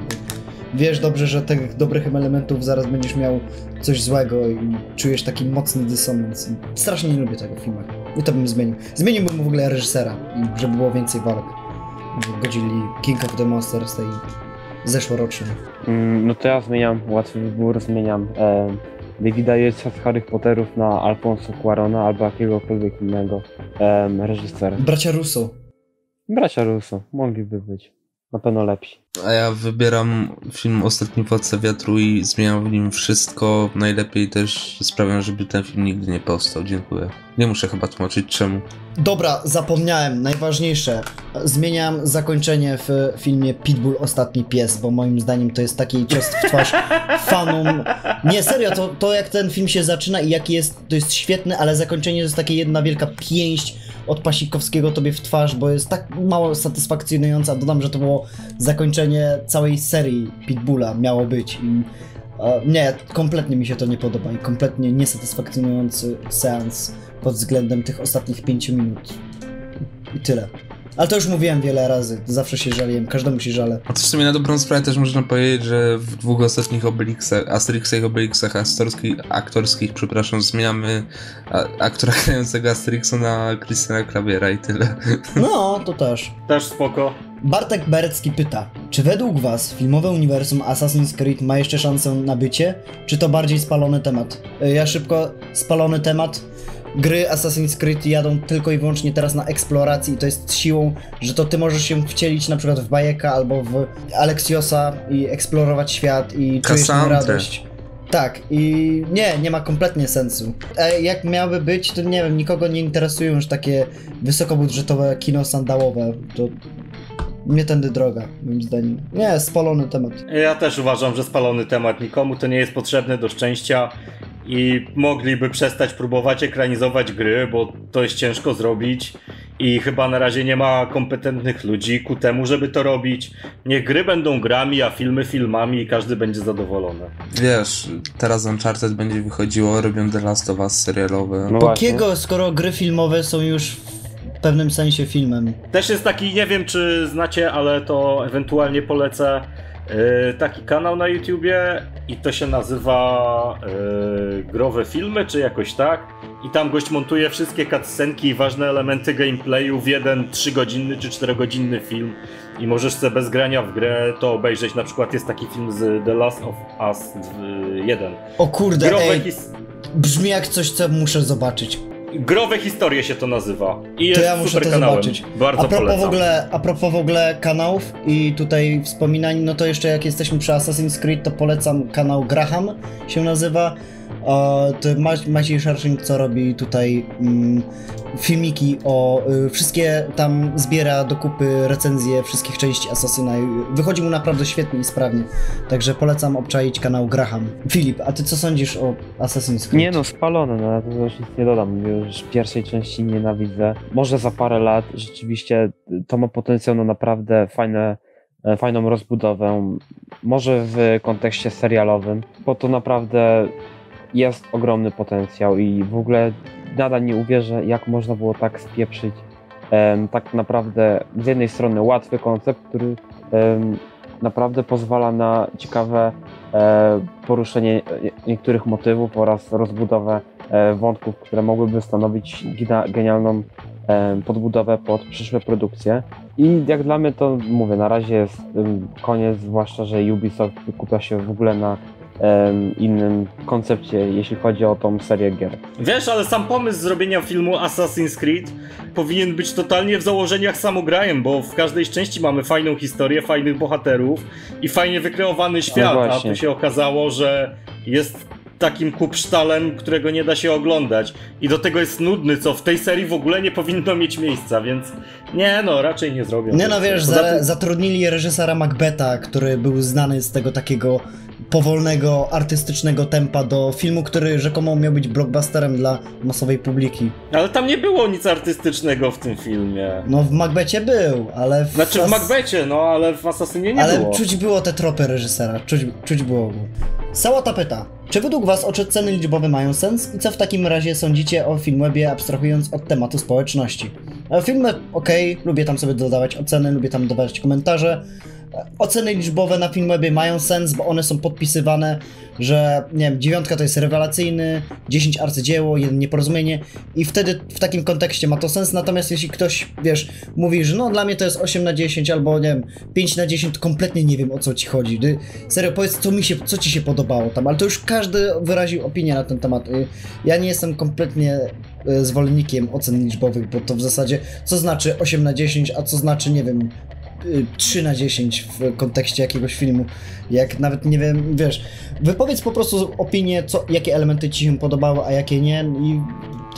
Wiesz dobrze, że tych dobrych elementów zaraz będziesz miał coś złego i czujesz taki mocny dysonans. Strasznie nie lubię tego w filmach. I to bym zmienił. Zmieniłbym w ogóle reżysera, żeby było więcej walk. Godzili King of the Monsters tej zeszłorocznej. Mm, No to ja zmieniam, łatwy wybór, zmieniam e, Davida Yates z Harry Potterów na Alfonso Cuarona albo jakiegokolwiek innego em, reżysera. Bracia Russo. Bracia Russo, mogliby być. Na pewno lepsi. A ja wybieram film Ostatni Władca Wiatru i zmieniam w nim wszystko. Najlepiej też sprawiam, żeby ten film nigdy nie powstał. Dziękuję. Nie muszę chyba tłumaczyć czemu. Dobra, zapomniałem, najważniejsze. Zmieniam zakończenie w filmie Pitbull Ostatni Pies, bo moim zdaniem to jest taki cios w twarz fanom. Nie, serio, to, to jak ten film się zaczyna i jaki jest, to jest świetne, ale zakończenie to jest takie jedna wielka pięść od Pasikowskiego tobie w twarz, bo jest tak mało satysfakcjonujące, a dodam, że to było zakończenie całej serii Pitbulla, miało być i e, nie, kompletnie mi się to nie podoba i kompletnie niesatysfakcjonujący seans pod względem tych ostatnich pięciu minut. I tyle. Ale to już mówiłem wiele razy, zawsze się żaliłem, każdemu się żalę. A to w sumie na dobrą sprawę też można powiedzieć, że w dwóch ostatnich Obelixach, Asterixach i Obelixach aktorskich, aktorskich, przepraszam, zmieniamy aktora grającego Asterixa na Christiana Klaviera i tyle. No, to też. Też spoko. Bartek Berecki pyta, czy według was filmowe uniwersum Assassin's Creed ma jeszcze szansę na bycie, czy to bardziej spalony temat? Y, Ja szybko, spalony temat. Gry Assassin's Creed jadą tylko i wyłącznie teraz na eksploracji i to jest siłą, że to ty możesz się wcielić na przykład w Bajeka albo w Alexiosa i eksplorować świat i czujesz radość. Tak, i nie, nie ma kompletnie sensu. E, jak miałoby być, to nie wiem, nikogo nie interesują już takie wysokobudżetowe kino sandałowe. To nie tędy droga, moim zdaniem. Nie, spalony temat. Ja też uważam, że spalony temat nikomu to nie jest potrzebne do szczęścia i mogliby przestać próbować ekranizować gry, bo to jest ciężko zrobić i chyba na razie nie ma kompetentnych ludzi ku temu, żeby to robić. Niech gry będą grami, a filmy filmami i każdy będzie zadowolony. Wiesz, teraz Uncharted będzie wychodziło, robią The Last of Us serialowe. No Po właśnie. kiego, skoro gry filmowe są już w pewnym sensie filmem? Też jest taki, nie wiem czy znacie, ale to ewentualnie polecę yy, taki kanał na YouTubie i to się nazywa yy, Growe Filmy, czy jakoś tak. I tam gość montuje wszystkie cutscenki i ważne elementy gameplayu w jeden 3-godzinny czy 4-godzinny film. I możesz sobie bez grania w grę to obejrzeć. Na przykład jest taki film z The Last of Us 1. O kurde, Growe, ej, his- brzmi jak coś, co muszę zobaczyć. Growe historie się to nazywa. I To jest ja muszę super to kanałem. zobaczyć. Bardzo a propos, polecam. w ogóle, a propos w ogóle kanałów i tutaj wspominań, no to jeszcze jak jesteśmy przy Assassin's Creed, to polecam kanał Graham się nazywa. E, to Ma- Maciej Szarszyn, co robi tutaj mm, filmiki o y, wszystkie tam zbiera do kupy recenzje wszystkich części Assassina i wychodzi mu naprawdę świetnie i sprawnie. Także polecam obczaić kanał Graham. Filip, a ty co sądzisz o Assassin's Creed? Nie no, spalone, no ja to już nic nie dodam. Już pierwszej części nienawidzę. Może za parę lat rzeczywiście to ma potencjał na naprawdę fajne, e, fajną rozbudowę. Może w kontekście serialowym, bo to naprawdę jest ogromny potencjał i w ogóle nadal nie uwierzę, jak można było tak spieprzyć tak naprawdę z jednej strony łatwy koncept, który naprawdę pozwala na ciekawe e, poruszenie nie- niektórych motywów oraz rozbudowę e, wątków, które mogłyby stanowić genialną e, podbudowę pod przyszłe produkcje. I jak dla mnie to mówię, na razie jest koniec, zwłaszcza, że Ubisoft wykupia się w ogóle na innym koncepcie, jeśli chodzi o tą serię gier. Wiesz, ale sam pomysł zrobienia filmu Assassin's Creed powinien być totalnie w założeniach samograjem, bo w każdej części mamy fajną historię, fajnych bohaterów i fajnie wykreowany świat, a właśnie. tu się okazało, że jest takim kupsztalem, którego nie da się oglądać i do tego jest nudny, co w tej serii w ogóle nie powinno mieć miejsca, więc nie no, raczej nie zrobią. Nie no wiesz, za, zatrudnili reżysera Macbeta, który był znany z tego takiego powolnego, artystycznego tempa do filmu, który rzekomo miał być blockbusterem dla masowej publiki. Ale tam nie było nic artystycznego w tym filmie. No w Macbecie był, ale w... Znaczy w Macbecie, no ale w Assassinie nie ale było. czuć było te tropy reżysera, czuć, czuć było go. Sałata pyta, czy według was oceny liczbowe mają sens i co w takim razie sądzicie o Filmwebie abstrahując od tematu społeczności? E, Filmy, okej, lubię tam sobie dodawać oceny, lubię tam dodawać komentarze, oceny liczbowe na Filmwebie mają sens, bo one są podpisywane, że nie wiem, dziewiątka to jest rewelacyjny, 10 arcydzieło, jeden nieporozumienie i wtedy w takim kontekście ma to sens, natomiast jeśli ktoś, wiesz, mówi, że no dla mnie to jest 8 na 10 albo nie wiem, 5 na 10, to kompletnie nie wiem o co ci chodzi. Ty, serio, powiedz co mi się, co ci się podobało tam, ale to już każdy wyraził opinię na ten temat. Y, Ja nie jestem kompletnie y, zwolennikiem ocen liczbowych, bo to w zasadzie co znaczy 8 na 10, a co znaczy, nie wiem, 3 na 10 w kontekście jakiegoś filmu. Jak nawet nie wiem, wiesz, wypowiedz po prostu opinię, co, jakie elementy ci się podobały, a jakie nie i,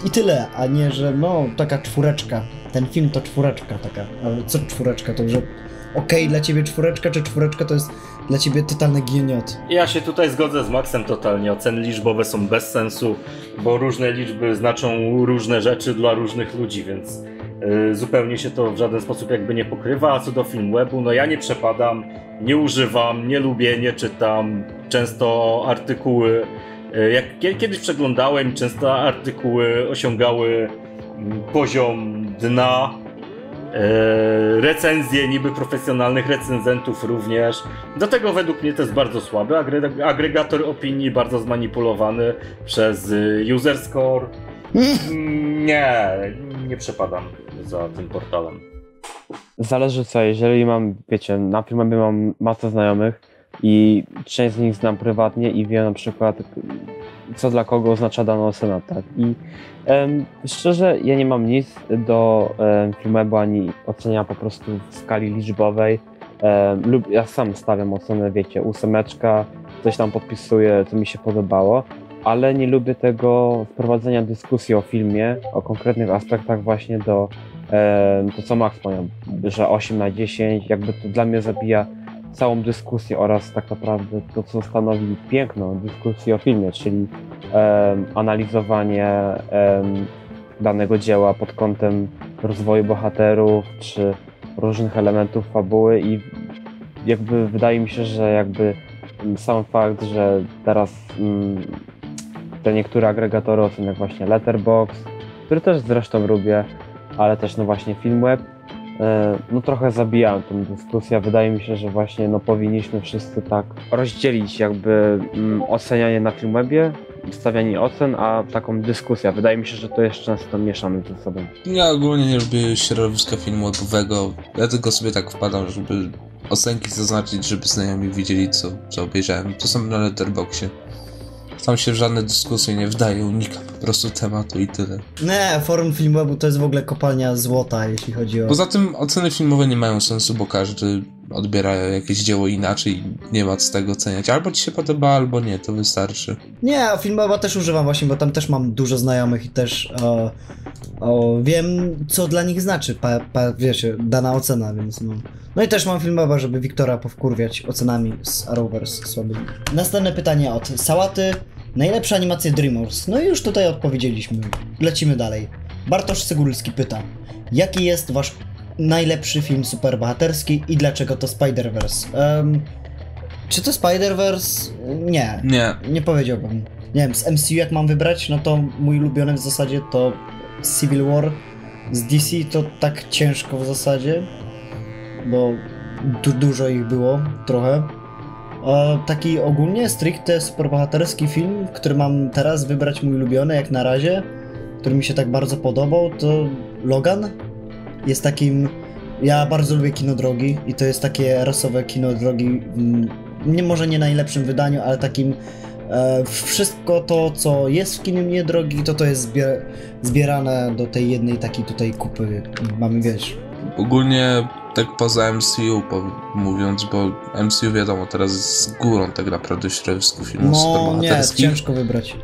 i tyle, a nie, że no, taka czwóreczka. Ten film to czwóreczka taka, ale co czwóreczka, to że okej dla ciebie czwóreczka, czy czwóreczka to jest dla ciebie totalny gieniot. Ja się tutaj zgodzę z Maxem totalnie. Oceny liczbowe są bez sensu, bo różne liczby znaczą różne rzeczy dla różnych ludzi, więc zupełnie się to w żaden sposób jakby nie pokrywa. A co do Filmwebu, no ja nie przepadam, nie używam, nie lubię, nie czytam. Często artykuły, yy, jak kie- kiedyś przeglądałem, często artykuły osiągały mm, poziom dna. E, recenzje niby profesjonalnych recenzentów również. Do tego według mnie to jest bardzo słaby agre- agregator opinii, bardzo zmanipulowany przez y, user score. Nie, nie przepadam za tym portalem. Zależy co, jeżeli mam, wiecie, na filmie mam masę znajomych i część z nich znam prywatnie i wiem na przykład, co dla kogo oznacza dana ocena, tak? I em, szczerze, ja nie mam nic do em, filmu ani ocenia po prostu w skali liczbowej. Em, lub ja sam stawiam ocenę, wiecie, ósemeczka, coś tam podpisuję, co mi się podobało, ale nie lubię tego wprowadzenia dyskusji o filmie, o konkretnych aspektach właśnie do to co Max powiedział, że 8 na 10, jakby to dla mnie zabija całą dyskusję oraz tak naprawdę to, co stanowi piękno dyskusji o filmie, czyli em, analizowanie em, danego dzieła pod kątem rozwoju bohaterów czy różnych elementów fabuły i jakby wydaje mi się, że jakby sam fakt, że teraz mm, te niektóre agregatory ocen jak właśnie Letterboxd, który też zresztą lubię, ale też no właśnie Filmweb, e, no trochę zabijają tę dyskusję. Wydaje mi się, że właśnie no powinniśmy wszyscy tak rozdzielić jakby mm, ocenianie na Filmwebie, stawianie ocen, a taką dyskusję. Wydaje mi się, że to jest często mieszane ze sobą. Ja ogólnie nie lubię środowiska filmu webowego. Ja tylko sobie tak wpadam, żeby ocenki zaznaczyć, żeby znajomi widzieli, co, co obejrzałem. To są na Letterboxie. Tam się w żadne dyskusje nie wdaje, unikam po prostu tematu i tyle. Nie, forum filmowe to jest w ogóle kopalnia złota, jeśli chodzi o... Poza tym oceny filmowe nie mają sensu, bo każdy odbiera jakieś dzieło inaczej i nie ma z tego oceniać. Albo ci się podoba, albo nie, to wystarczy. Nie, a filmowa też używam właśnie, bo tam też mam dużo znajomych i też o, o, wiem, co dla nich znaczy, pa, pa, wiecie, dana ocena, więc no. No i też mam filmowa, żeby Wiktora powkurwiać ocenami z Arrowverse słabymi. Następne pytanie od Sałaty. Najlepsze animacje DreamWorks. No i już tutaj odpowiedzieliśmy. Lecimy dalej. Bartosz Cygulski pyta. Jaki jest wasz najlepszy film superbohaterski i dlaczego to Spider-Verse? Em, czy to Spider-Verse? Nie. Nie, Nie powiedziałbym. Nie wiem, z MCU jak mam wybrać, no to mój ulubiony w zasadzie to Civil War. Z DC to tak ciężko w zasadzie, bo du dużo ich było, trochę. A taki ogólnie stricte superbohaterski film, który mam teraz wybrać mój ulubiony jak na razie, który mi się tak bardzo podobał, to Logan. Jest takim... Ja bardzo lubię kino drogi i to jest takie rasowe kino drogi, nie może nie najlepszym wydaniu, ale takim E, wszystko to, co jest w kinie nie drogi, to to jest zbier- zbierane do tej jednej takiej tutaj kupy. Mamy, wiesz, ogólnie tak poza MCU mówiąc, bo MCU wiadomo, teraz jest z górą tak naprawdę środowisku filmów no nie, ciężko wybrać.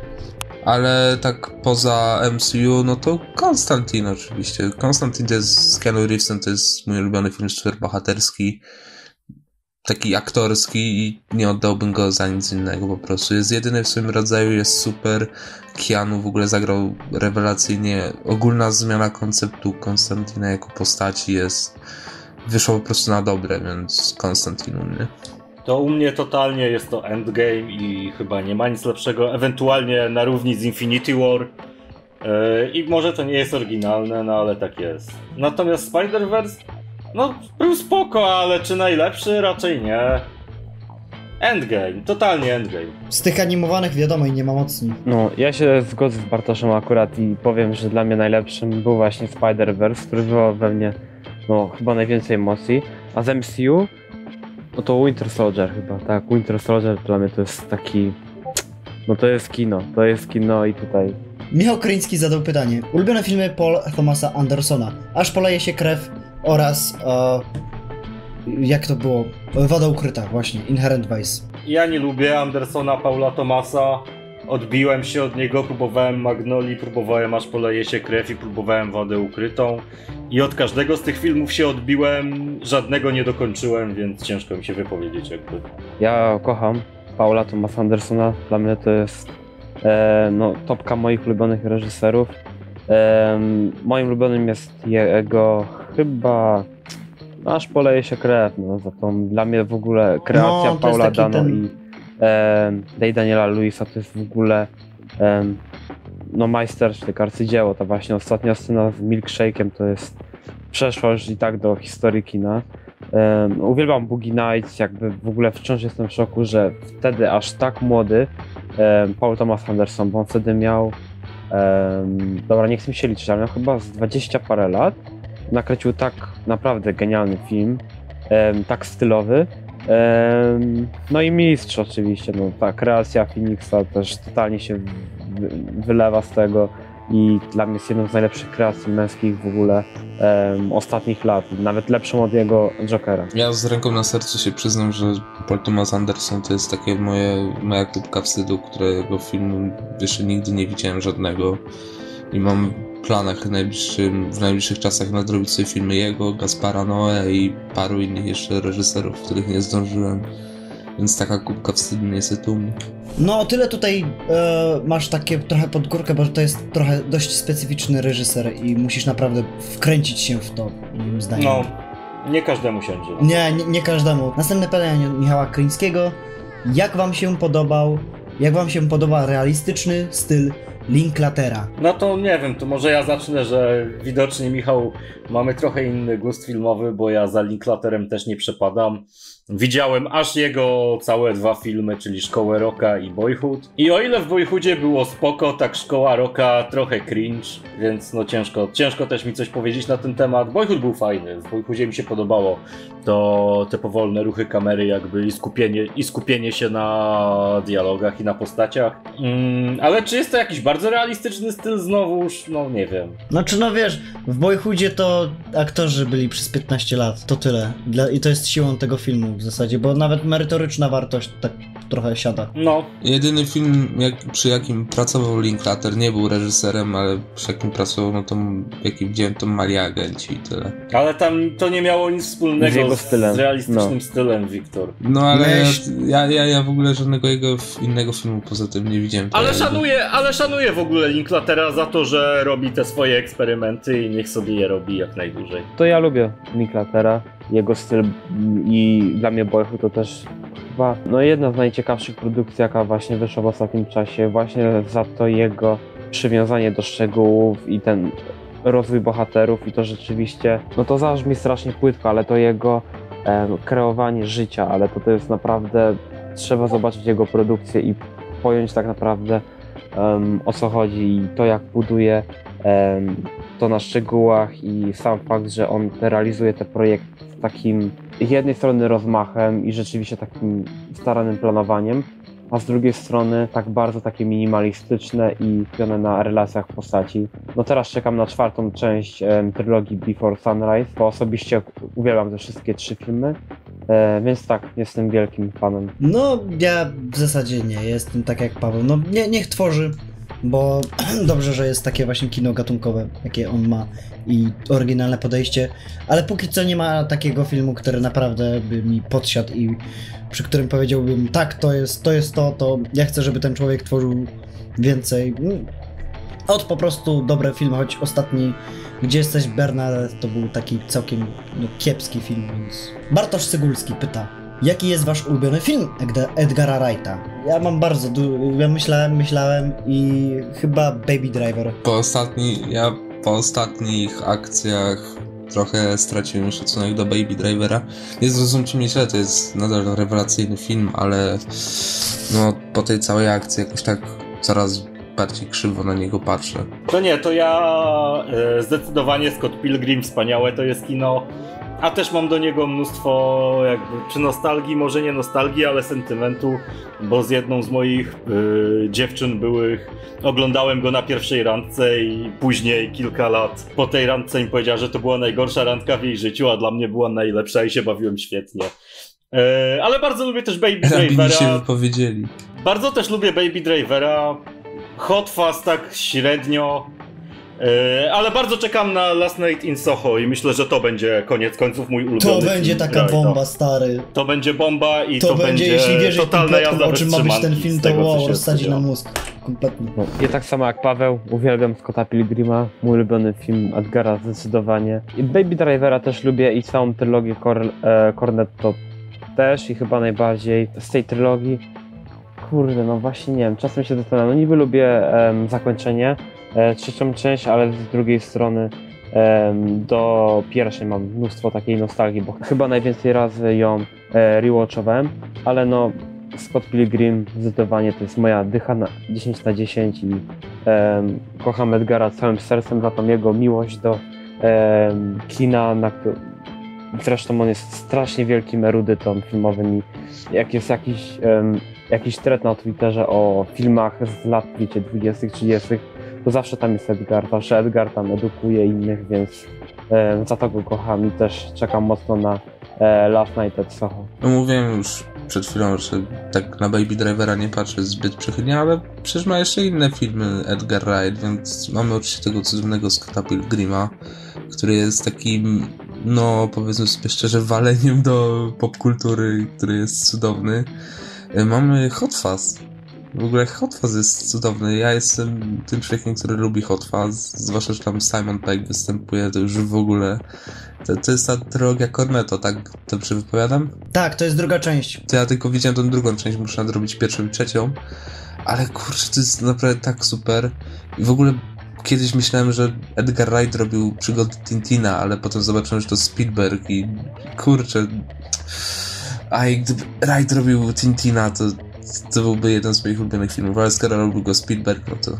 Ale tak poza MCU, no to Konstantin oczywiście. Konstantin to jest z Keanu Reevesem, to jest mój ulubiony film superbohaterski. Taki aktorski i nie oddałbym go za nic innego po prostu. Jest jedyny w swoim rodzaju, jest super. Keanu w ogóle zagrał rewelacyjnie. Ogólna zmiana konceptu Konstantina jako postaci jest... Wyszło po prostu na dobre, więc Konstantin u mnie. To u mnie totalnie jest to Endgame i chyba nie ma nic lepszego, ewentualnie na równi z Infinity War. Yy, I może to nie jest oryginalne, no ale tak jest. Natomiast Spider-Verse No, był spoko, ale czy najlepszy? Raczej nie. Endgame, totalnie endgame. Z tych animowanych wiadomo i nie ma mocni. No, ja się zgodzę z Bartoszem akurat i powiem, że dla mnie najlepszym był właśnie Spider-Verse, który wywołał we mnie no, chyba najwięcej emocji. A z MCU, no to Winter Soldier chyba, tak. Winter Soldier dla mnie to jest taki... No to jest kino, to jest kino i tutaj... Michał Kryński zadał pytanie. Ulubione filmy Paul Thomasa Andersona. Aż poleje się krew oraz... E, jak to było? Woda ukryta, właśnie. Inherent Vice. Ja nie lubię Andersona Paula Thomasa. Odbiłem się od niego, próbowałem Magnoli, próbowałem aż poleje się krew i próbowałem wodę ukrytą. I od każdego z tych filmów się odbiłem, żadnego nie dokończyłem, więc ciężko mi się wypowiedzieć jakby. Ja kocham Paula Thomasa Andersona, dla mnie to jest e, no, topka moich ulubionych reżyserów. E, moim ulubionym jest jego chyba aż poleje się krew, no, za tą dla mnie w ogóle kreacja No, Paula Dano ten- i e, Day Daniela Luisa to jest w ogóle e, no majstersztyk, arcydzieło, ta właśnie ostatnia scena z milkshake'em to jest przeszła już i tak do historii kina. Um, uwielbiam Boogie Nights, jakby w ogóle wciąż jestem w szoku, że wtedy aż tak młody um, Paul Thomas Anderson, bo on wtedy miał dobra, nie chcę mi się liczyć, ale miał chyba z 20 parę lat. Nakręcił tak naprawdę genialny film, tak stylowy. No i mistrz oczywiście, no ta kreacja Phoenixa też totalnie się wy, wylewa z tego i dla mnie jest jedną z najlepszych kreacji męskich w ogóle em, ostatnich lat, nawet lepszą od jego Jokera. Ja z ręką na sercu się przyznam, że Paul Thomas Anderson to jest takie moje, moja kubka wstydu, którego filmu jeszcze nigdy nie widziałem żadnego i mam w planach najbliższym, w najbliższych czasach nadrobić sobie filmy jego, Gaspara Noe i paru innych jeszcze reżyserów, których nie zdążyłem. Więc taka kubka wstydu niestety u mnie. No, o tyle tutaj e, masz takie trochę pod górkę, bo to jest trochę dość specyficzny reżyser i musisz naprawdę wkręcić się w to, moim zdaniem. No, nie każdemu siądzie. Nie, nie, nie każdemu. Następne pytanie od Michała Kryńskiego. Jak wam się podobał, jak wam się podoba realistyczny styl Linklatera? No to nie wiem, to może ja zacznę, że widocznie Michał mamy trochę inny gust filmowy, bo ja za Linklaterem też nie przepadam. Widziałem aż jego całe dwa filmy, czyli Szkołę Roka i Boyhood. I o ile w Boyhoodzie było spoko, tak Szkoła Roka trochę cringe, więc no ciężko, ciężko też mi coś powiedzieć na ten temat. Boyhood był fajny, w Boyhoodzie mi się podobało to te powolne ruchy kamery jakby i skupienie, i skupienie się na dialogach i na postaciach. Mm, ale czy jest to jakiś bardzo realistyczny styl znowuż? No nie wiem. Znaczy, no wiesz, w Boyhoodzie to aktorzy byli przez 15 lat, to tyle. Dla, I to jest siłą tego filmu w zasadzie, bo nawet merytoryczna wartość tak trochę siada. No, Jedyny film, jak, przy jakim pracował Linklater, nie był reżyserem, ale przy jakim pracował, no to jaki widziałem, to Mali Agenci i tyle. ale tam to nie miało nic wspólnego Z jego z, stylem, z realistycznym no. stylem, Wiktor. No ale ja, ja, ja w ogóle żadnego jego innego filmu poza tym nie widziałem. Ale szanuję, ale szanuję w ogóle Linklatera za to, że robi te swoje eksperymenty i niech sobie je robi jak najdłużej. To ja lubię Linklatera, jego styl i dla mnie Boyhood to też chyba no jedna z najciekawszych produkcji, jaka właśnie wyszła w ostatnim czasie, właśnie za to jego przywiązanie do szczegółów i ten rozwój bohaterów i to rzeczywiście, no to zabrzmi strasznie płytko, ale to jego em, kreowanie życia, ale to to jest naprawdę, trzeba zobaczyć jego produkcję i pojąć tak naprawdę o co chodzi i to jak buduje to na szczegółach i sam fakt, że on realizuje te projekty z takim jednej strony rozmachem i rzeczywiście takim staranym planowaniem, a z drugiej strony tak bardzo takie minimalistyczne i skupione na relacjach postaci. No teraz czekam na czwartą część em, trylogii Before Sunrise, bo osobiście uwielbiam te wszystkie trzy filmy, e, więc tak, jestem wielkim fanem. No, ja w zasadzie nie jestem tak jak Paweł. No, nie, niech tworzy, bo dobrze, że jest takie właśnie kino gatunkowe, jakie on ma i oryginalne podejście, ale póki co nie ma takiego filmu, który naprawdę by mi podsiadł i przy którym powiedziałbym, tak, to jest to, jest to, to ja chcę, żeby ten człowiek tworzył więcej. Mm, Od po prostu dobre filmy, choć ostatni Gdzie jesteś Bernadette to był taki całkiem no, kiepski film, więc... Bartosz Cygulski pyta, jaki jest wasz ulubiony film Edga- Edgara Wrighta? Ja mam bardzo du... ja myślałem, myślałem i chyba Baby Driver. Po ostatni, ja po ostatnich akcjach trochę straciłem szacunek do Baby Drivera. Nie zrozumcie mnie źle, to jest nadal rewelacyjny film, ale no po tej całej akcji jakoś tak coraz bardziej krzywo na niego patrzę. To nie, to ja e, zdecydowanie Scott Pilgrim wspaniałe to jest kino. A też mam do niego mnóstwo jakby, czy nostalgii, może nie nostalgii, ale sentymentu, bo z jedną z moich y, dziewczyn byłych oglądałem go na pierwszej randce i później kilka lat po tej randce mi powiedziała, że to była najgorsza randka w jej życiu, a dla mnie była najlepsza i się bawiłem świetnie. Y, ale bardzo lubię też Baby Rabini Drivera. się wypowiedzieli. Bardzo też lubię Baby Drivera. Hot Fuzz tak średnio. Yy, ale bardzo czekam na Last Night in Soho i myślę, że to będzie koniec końców mój ulubiony To będzie film taka bomba, stary. To będzie bomba i To, to, będzie, jeśli wierzyć tym totalna jazda o czym ma być ten film, to tego, wow, rozsadzi na spodziewa. mózg. Kompletnie. No, ja tak samo jak Paweł, uwielbiam Scotta Pilgrima, mój ulubiony film Edgara zdecydowanie. I Baby Drivera też lubię i całą trylogię Cor e, Cornetto też i chyba najbardziej z tej trylogii. Kurde, no właśnie nie wiem, czasem się zastanawiam. No niby lubię em, zakończenie, e, trzecią część, ale z drugiej strony do pierwszej mam mnóstwo takiej nostalgii, bo chyba najwięcej razy ją e, rewatchowałem, ale no Scott Pilgrim zdecydowanie to jest moja dycha na 10 na 10 i kocham Edgara całym sercem za tą jego miłość do kina, na, zresztą on jest strasznie wielkim erudytą filmowym i jak jest jakiś, em, jakiś thread na Twitterze o filmach z lat, wiecie, 20 30 to zawsze tam jest Edgar, zawsze Edgar tam edukuje innych, więc em, za to go kocham i też czekam mocno na e, Last Night at Soho. No mówiłem już przed chwilą, że tak na Baby Drivera nie patrzę zbyt przychylnie, ale przecież ma jeszcze inne filmy Edgar Wright, więc mamy oczywiście tego cudownego Scotta Pilgrima, który jest takim, no powiedzmy sobie szczerze, waleniem do popkultury, który jest cudowny. E, Mamy Hot Fuzz. W ogóle Hot Fuzz jest cudowny. Ja jestem tym człowiekiem, który lubi Hot Fuzz, zwłaszcza, że tam Simon Pegg występuje, to już w ogóle... To, to jest ta trylogia Cornetto, tak dobrze wypowiadam? Tak, to jest druga część. To ja tylko widziałem tą drugą część, muszę nadrobić pierwszą i trzecią. Ale kurczę, to jest naprawdę tak super. I w ogóle kiedyś myślałem, że Edgar Wright robił przygody Tintina, ale potem zobaczyłem, że to Spielberg i kurczę. A i gdyby Wright robił Tintina, to, to byłby jeden z moich ulubionych filmów, ale skoro robił go Spielberg, no to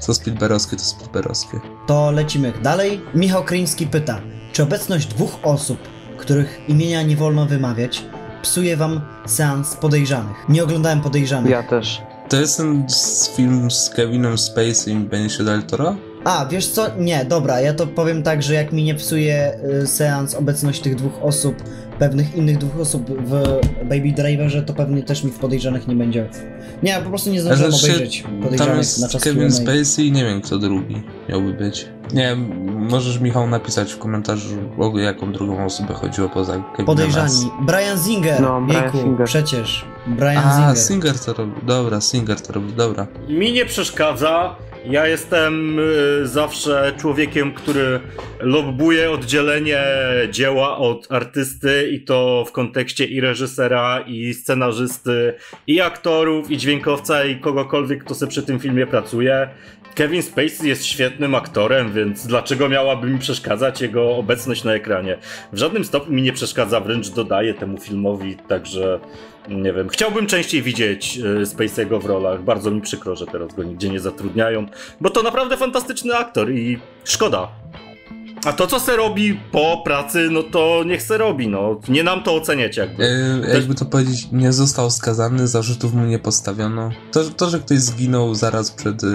co Spielbergowskie, to Spielbergowskie. To lecimy dalej. Michał Kryński pyta, czy obecność dwóch osób, których imienia nie wolno wymawiać, psuje wam seans podejrzanych? Nie oglądałem podejrzanych. Ja też. To jest ten film z Kevinem Spacey i Benicio del Toro? A, wiesz co? Nie, dobra, ja to powiem tak, że jak mi nie psuje y, seans obecność tych dwóch osób, pewnych innych dwóch osób w Baby Driverze, to pewnie też mi w podejrzanych nie będzie. Nie, ja po prostu nie zdążyłem Znaczy, obejrzeć Tam podejrzanych jest na czas Kevin. Spacey i nie wiem kto drugi miałby być. Nie wiem, możesz Michał napisać w komentarzu o jaką drugą osobę chodziło poza Kevinem Podejrzani. Brian Zinger. No, Bryan Jejku, Singer. przecież. Brian A, Zinger. Singer to robi. Dobra, Singer to robi, dobra. Mi nie przeszkadza. Ja jestem y, zawsze człowiekiem, który lobbuje oddzielenie dzieła od artysty i to w kontekście i reżysera, i scenarzysty, i aktorów, i dźwiękowca, i kogokolwiek, kto sobie przy tym filmie pracuje. Kevin Spacey jest świetnym aktorem, więc dlaczego miałaby mi przeszkadzać jego obecność na ekranie? W żadnym stopniu mi nie przeszkadza, wręcz dodaje temu filmowi, także nie wiem. Chciałbym częściej widzieć y, Spacey'ego w rolach. Bardzo mi przykro, że teraz go nigdzie nie zatrudniają, bo to naprawdę fantastyczny aktor i szkoda. A to, co se robi po pracy, no to niech se robi, no. Nie nam to oceniać jakby. E, jakby to powiedzieć, nie został skazany, zarzutów mu nie postawiono. To, to że ktoś zginął zaraz przed y,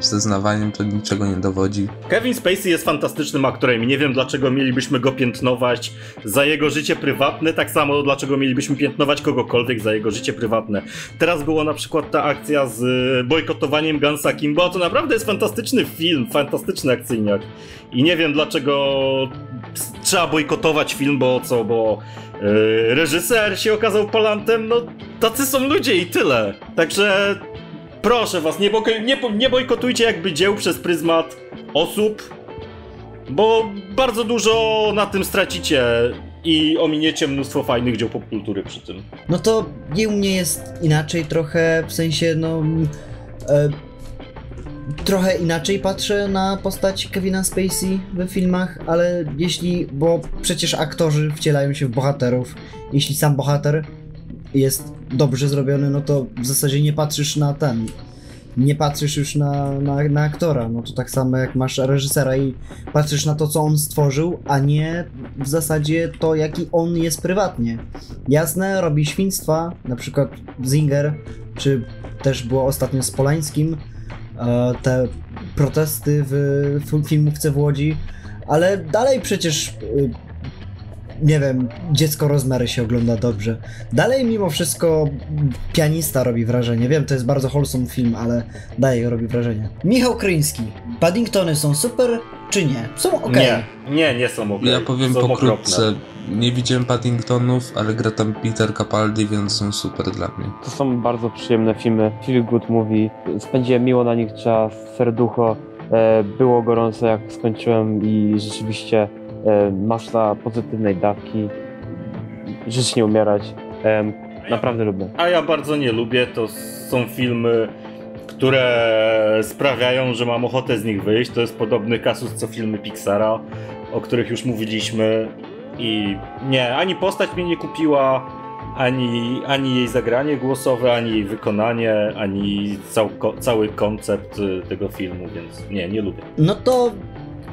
zeznawaniem, to niczego nie dowodzi. Kevin Spacey jest fantastycznym aktorem i nie wiem dlaczego mielibyśmy go piętnować za jego życie prywatne, tak samo dlaczego mielibyśmy piętnować kogokolwiek za jego życie prywatne. Teraz była na przykład ta akcja z y, bojkotowaniem Gansa Kimbo, to naprawdę jest fantastyczny film, fantastyczny akcyjniak. I nie wiem dlaczego trzeba bojkotować film, bo co, bo y, reżyser się okazał palantem, no tacy są ludzie i tyle. Także proszę was, nie, boko- nie, nie bojkotujcie jakby dzieł przez pryzmat osób, bo bardzo dużo na tym stracicie i ominiecie mnóstwo fajnych dzieł popkultury przy tym. No to nie u mnie jest inaczej trochę, w sensie no... E, trochę inaczej patrzę na postać Kevina Spacey w filmach, ale jeśli, bo przecież aktorzy wcielają się w bohaterów, jeśli sam bohater jest dobrze zrobiony, no to w zasadzie nie patrzysz na ten, nie patrzysz już na, na, na aktora, no to tak samo jak masz reżysera i patrzysz na to, co on stworzył, a nie w zasadzie to, jaki on jest prywatnie. Jasne, robi świństwa, na przykład Zinger, czy też było ostatnio z Polańskim, te protesty w, filmówce w Łodzi, ale dalej przecież y, nie wiem, dziecko Rozmary się ogląda dobrze. Dalej mimo wszystko pianista robi wrażenie. Wiem, to jest bardzo wholesome film, ale dalej robi wrażenie. Michał Kryński. Paddingtony są super, czy nie? Są ok. Nie, nie, nie są okej. Ja powiem są pokrótce. okropne. Nie widziałem Paddingtonów, ale gra tam Peter Capaldi, więc są super dla mnie. To są bardzo przyjemne filmy, feel good movie. Spędziłem miło na nich czas, serducho. E, było gorąco jak skończyłem i rzeczywiście e, masa pozytywnej dawki. Żyć nie umierać. E, naprawdę lubię. A ja bardzo nie lubię, to są filmy, które sprawiają, że mam ochotę z nich wyjść. To jest podobny kasus co filmy Pixara, o których już mówiliśmy. I nie, ani postać mnie nie kupiła, ani, ani jej zagranie głosowe, ani jej wykonanie, ani cał, cały koncept y, tego filmu, więc nie, nie lubię. No to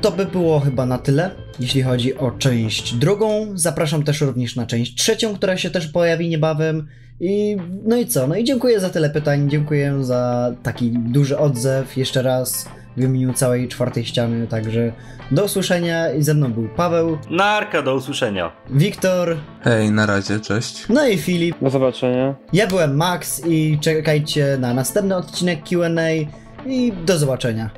to by było chyba na tyle, jeśli chodzi o część drugą. Zapraszam też również na część trzecią, która się też pojawi niebawem. I no i co? No i dziękuję za tyle pytań, dziękuję za taki duży odzew jeszcze raz w imieniu całej czwartej ściany, także do usłyszenia i ze mną był Paweł, Narka, do usłyszenia. Wiktor, Hej, na razie, cześć. no i Filip. Do zobaczenia. Ja byłem Max i czekajcie na następny odcinek Q&A i do zobaczenia.